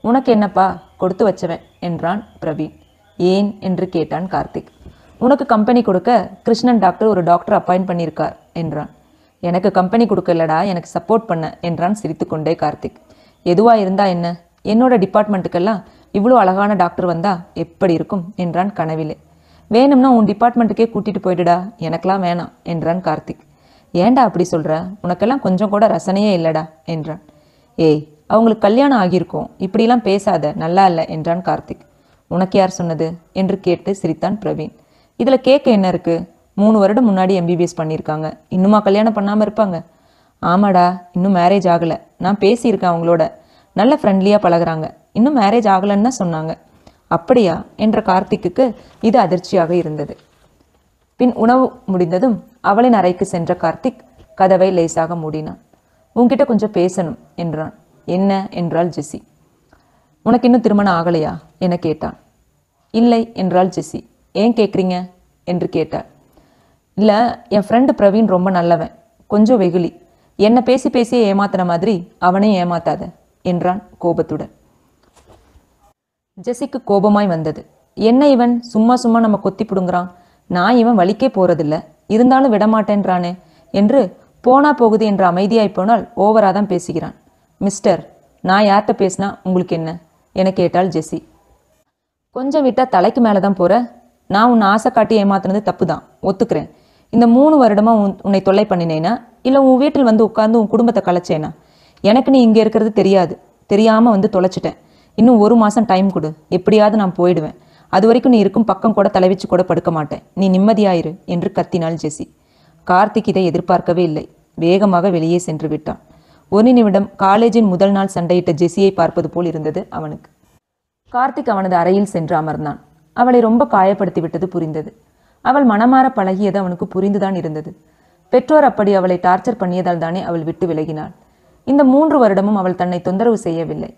A: உனக்கு என்னப்பா? கொடுத்து வச்சவன் என்றான் பிரவீன். ஏன்? என்று கேட்டான் கார்த்திக். உனக்கு கம்பெனி கொடுக்க கிருஷ்ணன் டாக்டர் ஒரு டாக்டர் அப்பாயிண்ட் பண்ணியிருக்கார் என்றான். எனக்கு கம்பெனி கொடுக்கலடா எனக்கு சப்போர்ட் பண்ண என்றான் சிரித்துக்கொண்டே கார்த்திக். எதுவா இருந்தா என்ன? என்னோட டிபார்ட்மெண்ட்டுக்கெல்லாம் இவ்வளோ அழகான டாக்டர் வந்தா எப்படி இருக்கும்? என்றான் கனவிலே. வேணும்னா உன் டிபார்ட்மெண்ட்டுக்கே கூட்டிகிட்டு போயிடுடா. எனக்கெல்லாம் வேணாம் என்றான் கார்த்திக். ஏன்டா அப்படி சொல்கிற உனக்கெல்லாம் கொஞ்சம் கூட ரசனையே இல்லடா என்றான். ஏய் அவங்களுக்கு கல்யாணம் ஆகியிருக்கும். இப்படிலாம் பேசாத நல்லா இல்லை என்றான் கார்த்திக். உனக்கு யார் சொன்னது? என்று கேட்டு சிரித்தான் பிரவீன். இதில் கேட்க என்ன இருக்குது மூணு வருடம் முன்னாடி எம்பிபிஎஸ் பண்ணியிருக்காங்க. இன்னுமா கல்யாணம் பண்ணாமல் இருப்பாங்க? ஆமாடா இன்னும் மேரேஜ் ஆகலை. நான் பேசியிருக்கேன் அவங்களோட. நல்ல ஃப்ரெண்ட்லியாக பழகுறாங்க. இன்னும் மேரேஜ் ஆகலைன்னு தான் சொன்னாங்க. அப்படியா? என்ற கார்த்திக்குக்கு இது அதிர்ச்சியாக இருந்தது. பின் உணவு முடிந்ததும் அவளின் அறைக்கு சென்ற கார்த்திக் கதவை லேசாக மூடினான். உன்கிட்ட கொஞ்சம் பேசணும் என்றான். என்ன? என்றாள் ஜெசி. உனக்கு இன்னும் திருமணம் ஆகலையா? என கேட்டான். இல்லை என்றாள் ஜெசி. ஏன் கேட்குறீங்க என்று கேட்டாள். இல்லை என் ஃப்ரெண்டு பிரவீன் ரொம்ப நல்லவன். கொஞ்சம் வெகுளி. என்னை பேசி பேசியே ஏமாத்தின மாதிரி அவனையும் ஏமாத்தாத என்றான் கோபத்துடன். ஜெசிக்கு கோபமாய் வந்தது. என்ன இவன்? சும்மா சும்மா நம்ம கொத்தி பிடுங்குறான் நான் இவன் வலிக்கே போறதில்ல. இருந்தாலும் விடமாட்டேன்றானே என்று போனா போகுது என்ற அமைதியாய் போனால் ஓவரா தான் பேசுகிறான். மிஸ்டர் நான் யார்கிட்ட பேசினா உங்களுக்கு என்ன? என கேட்டாள் ஜெசி. கொஞ்சம் விட்டா தலைக்கு மேலே தான் போற. நான் உன்னை ஆசை காட்டி ஏமாத்துனது தப்பு தான் ஒத்துக்கிறேன். இந்த மூணு வருடமா உன் உன்னை தொல்லை பண்ணினேனா? இல்லை உன் வீட்டில் வந்து உட்கார்ந்து உன் குடும்பத்தை கலைச்சேனா? எனக்கு நீ இங்கே இருக்கிறது தெரியாது. தெரியாமல் வந்து தொலைச்சிட்டேன். இன்னும் ஒரு மாதம் டைம் கொடு. எப்படியாவது நான் போயிடுவேன். அது வரைக்கும் நீ இருக்கும் பக்கம் கூட தலைவிச்சு கூட படுக்க மாட்டேன். நீ நிம்மதியாயிரு என்று கத்தினாள் ஜெசி. கார்த்திக் இதை எதிர்பார்க்கவே இல்லை. வேகமாக வெளியே சென்று விட்டான். ஒரு நிமிடம் காலேஜின் முதல் நாள் சண்டையிட்ட ஜெசியை பார்ப்பது போல் இருந்தது அவனுக்கு. கார்த்திக் அவனது அறையில் சென்று அமர்ந்தான். அவளை ரொம்ப காயப்படுத்தி விட்டது புரிந்தது. அவள் மனமாற பழகியது அவனுக்கு புரிந்துதான் இருந்தது. பெற்றோர் அப்படி அவளை டார்ச்சர் பண்ணியதால் தானே அவள் விட்டு விலகினாள். இந்த மூன்று வருடமும் அவள் தன்னை தொந்தரவு செய்யவில்லை.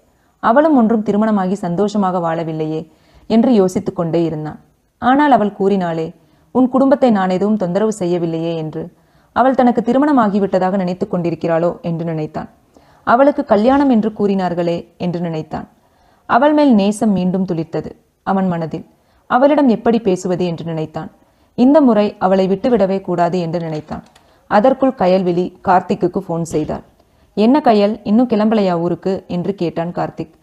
A: அவளும் ஒன்றும் திருமணமாகி சந்தோஷமாக வாழவில்லையே என்று யோசித்து கொண்டே இருந்தான். ஆனால் அவள் கூறினாளே உன் குடும்பத்தை நான் எதுவும் தொந்தரவு செய்யவில்லையே என்று. அவள் தனக்கு திருமணமாகிவிட்டதாக நினைத்துக் கொண்டிருக்கிறாளோ என்று நினைத்தான். அவளுக்கு கல்யாணம் என்று கூறினார்களே என்று நினைத்தான். அவள் மேல் நேசம் மீண்டும் துளிர்த்தது அவன் மனதில். அவளிடம் எப்படி பேசுவது என்று நினைத்தான். இந்த முறை அவளை விட்டுவிடவே கூடாது என்று நினைத்தான். அதற்குள் கயல்விழி கார்த்திக்குக்கு ஃபோன் செய்தாள். என்ன கையல்? இன்னும் கிளம்பலையா ஊருக்கு? என்று கேட்டான் கார்த்திக்.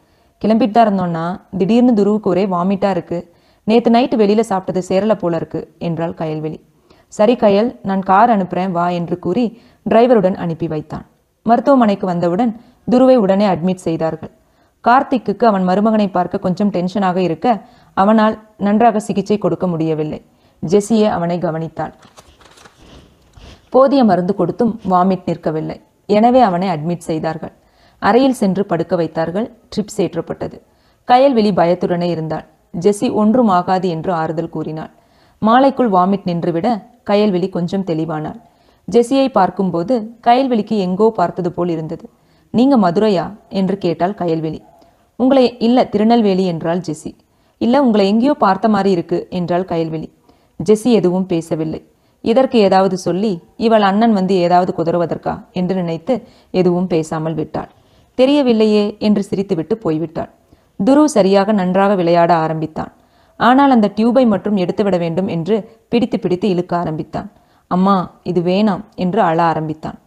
A: கிளம்பிட்டு இருந்தோன்னா திடீர்னு துருவுக்கு ஒரே வாமிட்டா இருக்கு. நேற்று நைட்டு வெளியில சாப்பிட்டது சேரல போல இருக்கு என்றாள் கயல்வெளி. சரி கயல் நான் கார் அனுப்புறேன் வா என்று கூறி டிரைவருடன் அனுப்பி வைத்தான். மருத்துவமனைக்கு வந்தவுடன் துருவை உடனே அட்மிட் செய்தார்கள். கார்த்திக்குக்கு அவன் மருமகனை பார்க்க கொஞ்சம் டென்ஷனாக இருக்க அவனால் நன்றாக சிகிச்சை கொடுக்க முடியவில்லை. ஜெஸியே அவனை கவனித்தாள். போதிய மருந்து கொடுத்தும் வாமிட் நிற்கவில்லை. எனவே அவனை அட்மிட் செய்தார்கள். அறையில் சென்று படுக்க வைத்தார்கள். ட்ரிப்ஸ் ஏற்றப்பட்டது கயல்வெளி பயத்துடனே இருந்தாள். ஜெஸ்ஸி ஒன்றும் ஆகாது என்று ஆறுதல் கூறினாள். மாலைக்குள் வாமிட் நின்றுவிட கயல்வெளி கொஞ்சம் தெளிவானாள். ஜெஸ்ஸியை பார்க்கும்போது கயல்வெளிக்கு எங்கோ பார்த்தது போல் இருந்தது. நீங்க மதுரையா? என்று கேட்டாள் கயல்வெளி உங்களை இல்ல திருநெல்வேலி என்றாள் ஜெஸ்ஸி. இல்ல உங்களை எங்கேயோ பார்த்த மாதிரி இருக்கு என்றாள் கயல்வெளி ஜெஸ்ஸி எதுவும் பேசவில்லை. இதற்கு ஏதாவது சொல்லி இவள் அண்ணன் வந்து ஏதாவது குதறுவதற்கா என்று நினைத்து எதுவும் பேசாமல் விட்டாள். தெரியவில்லையே என்று சிரித்துவிட்டு போய்விட்டாள். துரு சரியாக நன்றாக விளையாட ஆரம்பித்தான். ஆனால் அந்த டியூபை மட்டும் எடுத்துவிட வேண்டும் என்று பிடித்து பிடித்து இழுக்க ஆரம்பித்தான். அம்மா இது வேணாம் என்று அழ ஆரம்பித்தான்.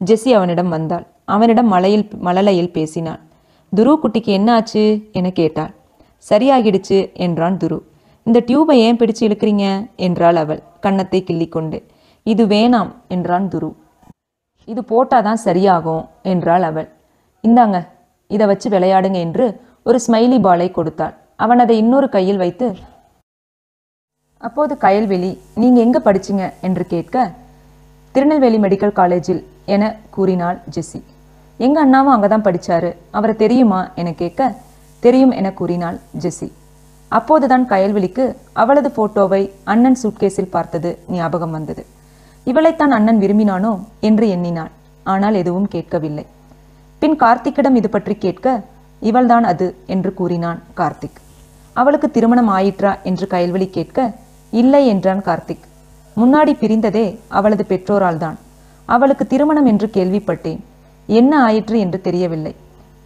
A: ஜெஸ்ஸி அவனிடம் வந்தாள். அவனிடம் மலையில் மலலையில் பேசினாள். துரு குட்டிக்கு என்ன ஆச்சு என கேட்டாள். சரியாகிடுச்சு என்றான் துரு. இந்த டியூபை ஏன் பிடிச்சு இழுக்கிறீங்க? என்றாள் அவள் கன்னத்தை கிள்ளிக்கொண்டு. இது வேணாம் என்றான் துரு. இது போட்டாதான் சரியாகும் என்றாள் அவள். இந்தாங்க இதை வச்சு விளையாடுங்க என்று ஒரு ஸ்மைலி பாலை கொடுத்தாள். அவன் அதை இன்னொரு கையில் வைத்து அப்போது கயல்வெளி நீங்க எங்க படிச்சீங்க? என்று கேட்க திருநெல்வேலி மெடிக்கல் காலேஜில் என கூறினாள் ஜெஸ்ஸி. எங்க அண்ணாவும் அங்கதான் படிச்சாரு. அவரை தெரியுமா? என கேட்க தெரியும் என கூறினாள் ஜெஸ்ஸி. அப்போதுதான் கயல்வெளிக்கு அவளது போட்டோவை அண்ணன் சூட்கேஸில் பார்த்தது ஞாபகம் வந்தது. இவளைத்தான் அண்ணன் விரும்பினானோ என்று எண்ணினாள் ஆனால் எதுவும் கேட்கவில்லை. பின் கார்த்திக்கிடம் இது பற்றி கேட்க இவள்தான் அது என்று கூறினான் கார்த்திக். அவளுக்கு திருமணம் ஆயிற்றா என்று கயல்வெளி கேட்க இல்லை என்றான் கார்த்திக். முன்னாடி பிரிந்ததே அவளது பெற்றோரால் தான் அவளுக்கு திருமணம் என்று கேள்விப்பட்டேன். என்ன ஆயிற்று என்று தெரியவில்லை.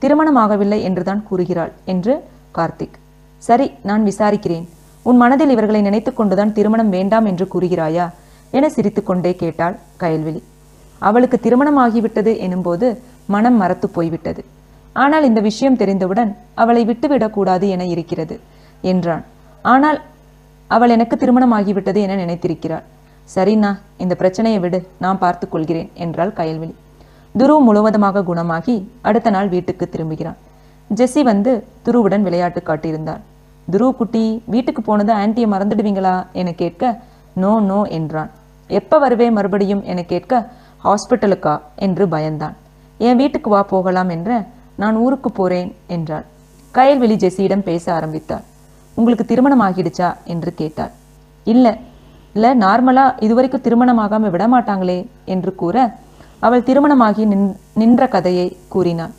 A: திருமணம் ஆகவில்லை என்றுதான் கூறுகிறாள் என்று கார்த்திக். சரி நான் விசாரிக்கிறேன். உன் மனதில் இவர்களை நினைத்து கொண்டுதான் திருமணம் வேண்டாம் என்று கூறுகிறாயா? என சிரித்துக்கொண்டே கேட்டாள் கயல்விழி. அவளுக்கு திருமணம் ஆகிவிட்டது எனும்போது மனம் மறத்து போய்விட்டது. ஆனால் இந்த விஷயம் தெரிந்தவுடன் அவளை விட்டுவிடக்கூடாது என இருக்கிறது என்றான். ஆனால் அவள் எனக்கு திருமணம் ஆகிவிட்டது என நினைத்திருக்கிறாள். சரிண்ணா இந்த பிரச்சனையை விடு நான் பார்த்து கொள்கிறேன் என்றாள் கயல்விழி. துருவ் முழுவதுமாக குணமாகி அடுத்த நாள் வீட்டுக்கு திரும்புகிறான். ஜெஸ்ஸி வந்து துருவுடன் விளையாட்டு காட்டியிருந்தாள். துருவ குட்டி வீட்டுக்கு போனது ஆன்ட்டியை மறந்துடுவீங்களா? என கேட்க நோ நோ என்றான். எப்ப வருவே மறுபடியும்? என கேட்க ஹாஸ்பிட்டலுக்கா? என்று பயந்தான். என் வீட்டுக்கு வா போகலாம் என்ற நான் ஊருக்கு போறேன் என்றாள். கயல்வெளி ஜெஸ்ஸியிடம் பேச ஆரம்பித்தாள். உங்களுக்கு திருமணம் ஆகிடுச்சா என்று கேட்டாள். இல்லை இல்லை நார்மலா இதுவரைக்கும் திருமணமாகாம விட மாட்டாங்களே என்று கூற அவள் திருமணமாகி நின்- நின்ற கதையை கூறினாள்.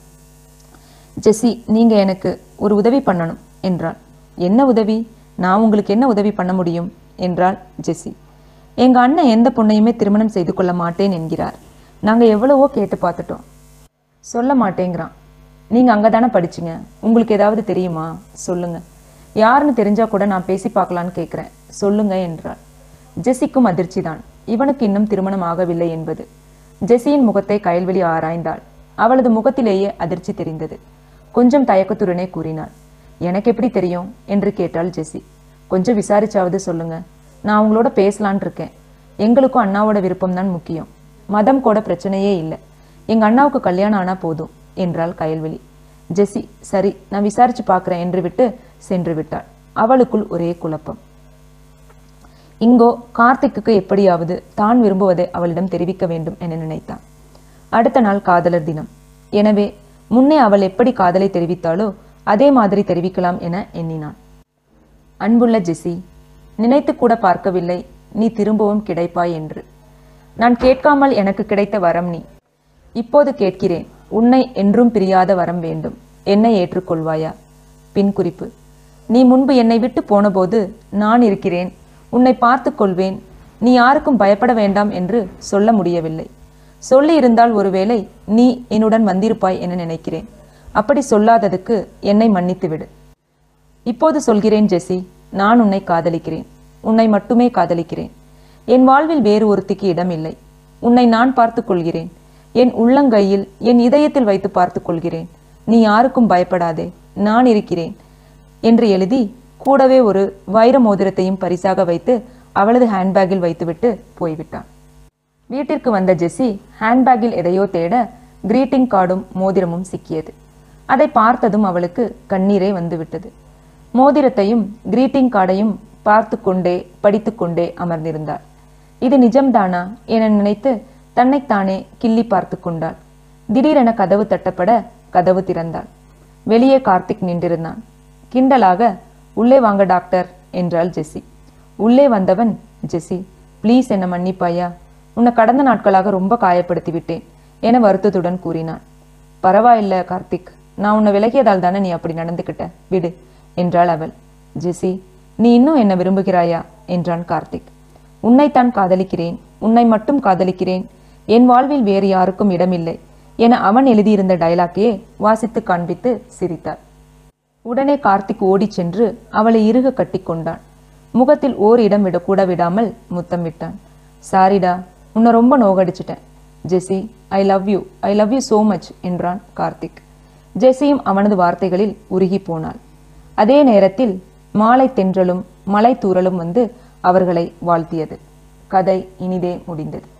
A: ஜெஸ்ஸி நீங்க எனக்கு ஒரு உதவி பண்ணணும் என்றாள். என்ன உதவி? நான் உங்களுக்கு என்ன உதவி பண்ண முடியும்? என்றாள் ஜெஸ்ஸி. எங்க அண்ணன் எந்த பொண்ணையுமே திருமணம் செய்து கொள்ள மாட்டேன் என்கிறார். நாங்க எவ்வளவோ கேட்டு பார்த்துட்டோம். சொல்ல மாட்டேங்கிறான். நீங்க அங்கதானே படிச்சீங்க. உங்களுக்கு ஏதாவது தெரியுமா? சொல்லுங்க. யாருன்னு தெரிஞ்சா கூட நான் பேசி பார்க்கலான்னு கேட்குறேன் சொல்லுங்க என்றாள். ஜெஸ்ஸிக்கும் அதிர்ச்சிதான். இவனுக்கு இன்னும் திருமணம் ஆகவில்லை என்பது. ஜெஸ்ஸியின் முகத்தை கயல்வெளி ஆராய்ந்தாள். அவளது முகத்திலேயே அதிர்ச்சி தெரிந்தது. கொஞ்சம் தயக்கத்துடனே கூறினாள். எனக்கு எப்படி தெரியும் என்று கேட்டாள் ஜெசி கொஞ்சம் விசாரிச்சாவது சொல்லுங்க. நான் அவங்களோட பேசலான் இருக்கேன் எங்களுக்கும் அண்ணாவோட விருப்பம் தான் முக்கியம். மதம் கூட பிரச்சனையே இல்லை. எங்க அண்ணாவுக்கு கல்யாணம் ஆனா போதும் என்றாள் கயல்வெளி ஜெசி சரி நான் விசாரிச்சு பார்க்கிறேன் என்று விட்டு சென்று விட்டாள். அவளுக்குள் ஒரே குழப்பம். இங்கோ கார்த்திக்குக்கு எப்படியாவது தான் விரும்புவதை அவளிடம் தெரிவிக்க வேண்டும் என நினைத்தான். அடுத்த நாள் காதலர் தினம். எனவே முன்னே அவள் எப்படி காதலை தெரிவித்தாளோ அதே மாதிரி தெரிவிக்கலாம் என எண்ணினான். அன்புள்ள ஜெசி நினைத்து கூட பார்க்கவில்லை நீ திரும்பவும் கிடைப்பாய் என்று. நான் கேட்காமல் எனக்கு கிடைத்த வரம் நீ. இப்போது கேட்கிறேன் உன்னை என்றும் பிரியாத வரம் வேண்டும். என்னை ஏற்றுக்கொள்வாயா? பின் குறிப்பு நீ முன்பு என்னை விட்டு போனபோது நான் இருக்கிறேன் உன்னை பார்த்து கொள்வேன் நீ யாருக்கும் பயப்பட வேண்டாம் என்று சொல்ல முடியவில்லை. சொல்லியிருந்தால் ஒருவேளை நீ என்னுடன் வந்திருப்பாய் என நினைக்கிறேன். அப்படி சொல்லாததுக்கு என்னை மன்னித்துவிடு. இப்போது சொல்கிறேன் ஜெசி நான் உன்னை காதலிக்கிறேன். உன்னை மட்டுமே காதலிக்கிறேன். என் வாழ்வில் வேறு ஒருத்திக்கு இடமில்லை. உன்னை நான் பார்த்து கொள்கிறேன். என் உள்ளங்கையில் என் இதயத்தில் வைத்து பார்த்து கொள்கிறேன். நீ யாருக்கும் பயப்படாதே நான் இருக்கிறேன் என்று எழுதி கூடவே ஒரு வைர மோதிரத்தையும் பரிசாக வைத்து அவளது ஹேண்ட்பேக்கில் வைத்துவிட்டு போய்விட்டான். வீட்டிற்கு வந்த ஜெஸ்ஸி ஹேண்ட்பேக்கில் எதையோ தேட கிரீட்டிங் கார்டும் மோதிரமும் சிக்கியது. அதை பார்த்ததும் அவளுக்கு கண்ணீரே வந்துவிட்டது. மோதிரத்தையும் கிரீட்டிங் கார்டையும் பார்த்து கொண்டே படித்துக்கொண்டே அமர்ந்திருந்தாள். இது நிஜம்தானா என நினைத்து தன்னைத்தானே கிள்ளி பார்த்து கொண்டாள். திடீரென கதவு தட்டப்பட கதவு திறந்தாள். வெளியே கார்த்திக் நின்றிருந்தான். கிண்டலாக உள்ளே வாங்க டாக்டர் என்றாள் ஜெஸ்ஸி. உள்ளே வந்தவன் ஜெஸ்ஸி ப்ளீஸ் என்ன மன்னிப்பாயா? உன்னை கடந்த நாட்களாக ரொம்ப காயப்படுத்தி விட்டேன் என வருத்தத்துடன் கூறினான் பரவாயில்ல கார்த்திக். நான் உன்னை விலகியதால் தானே நீ அப்படி நடந்துக்கிட்ட விடு என்றாள் அவள். ஜெசி நீ இன்னும் என்ன விரும்புகிறாயா? என்றான் கார்த்திக். உன்னைத்தான் காதலிக்கிறேன் உன்னை மட்டும் காதலிக்கிறேன். என் வாழ்வில் வேறு யாருக்கும் இடமில்லை என அவன் எழுதியிருந்த டயலாக்கையே வாசித்து காண்பித்து சிரித்தார் உடனே கார்த்திக் ஓடிச் சென்று அவளை இறுக கட்டிக்கொண்டான் முகத்தில் ஓர் இடம் விட கூட விடாமல் முத்தம் விட்டான். சாரிடா உன்னை ரொம்ப நோகடிச்சிட்டேன். Jessie I love you I love you so much என்றான் கார்த்திக். ஜெசியும் அவனது வார்த்தைகளில் உருகி போனாள். அதே நேரத்தில் மாலை தென்றலும் மலை தூறலும் வந்து அவர்களை வாழ்த்தியது. கதை இனிதே முடிந்தது.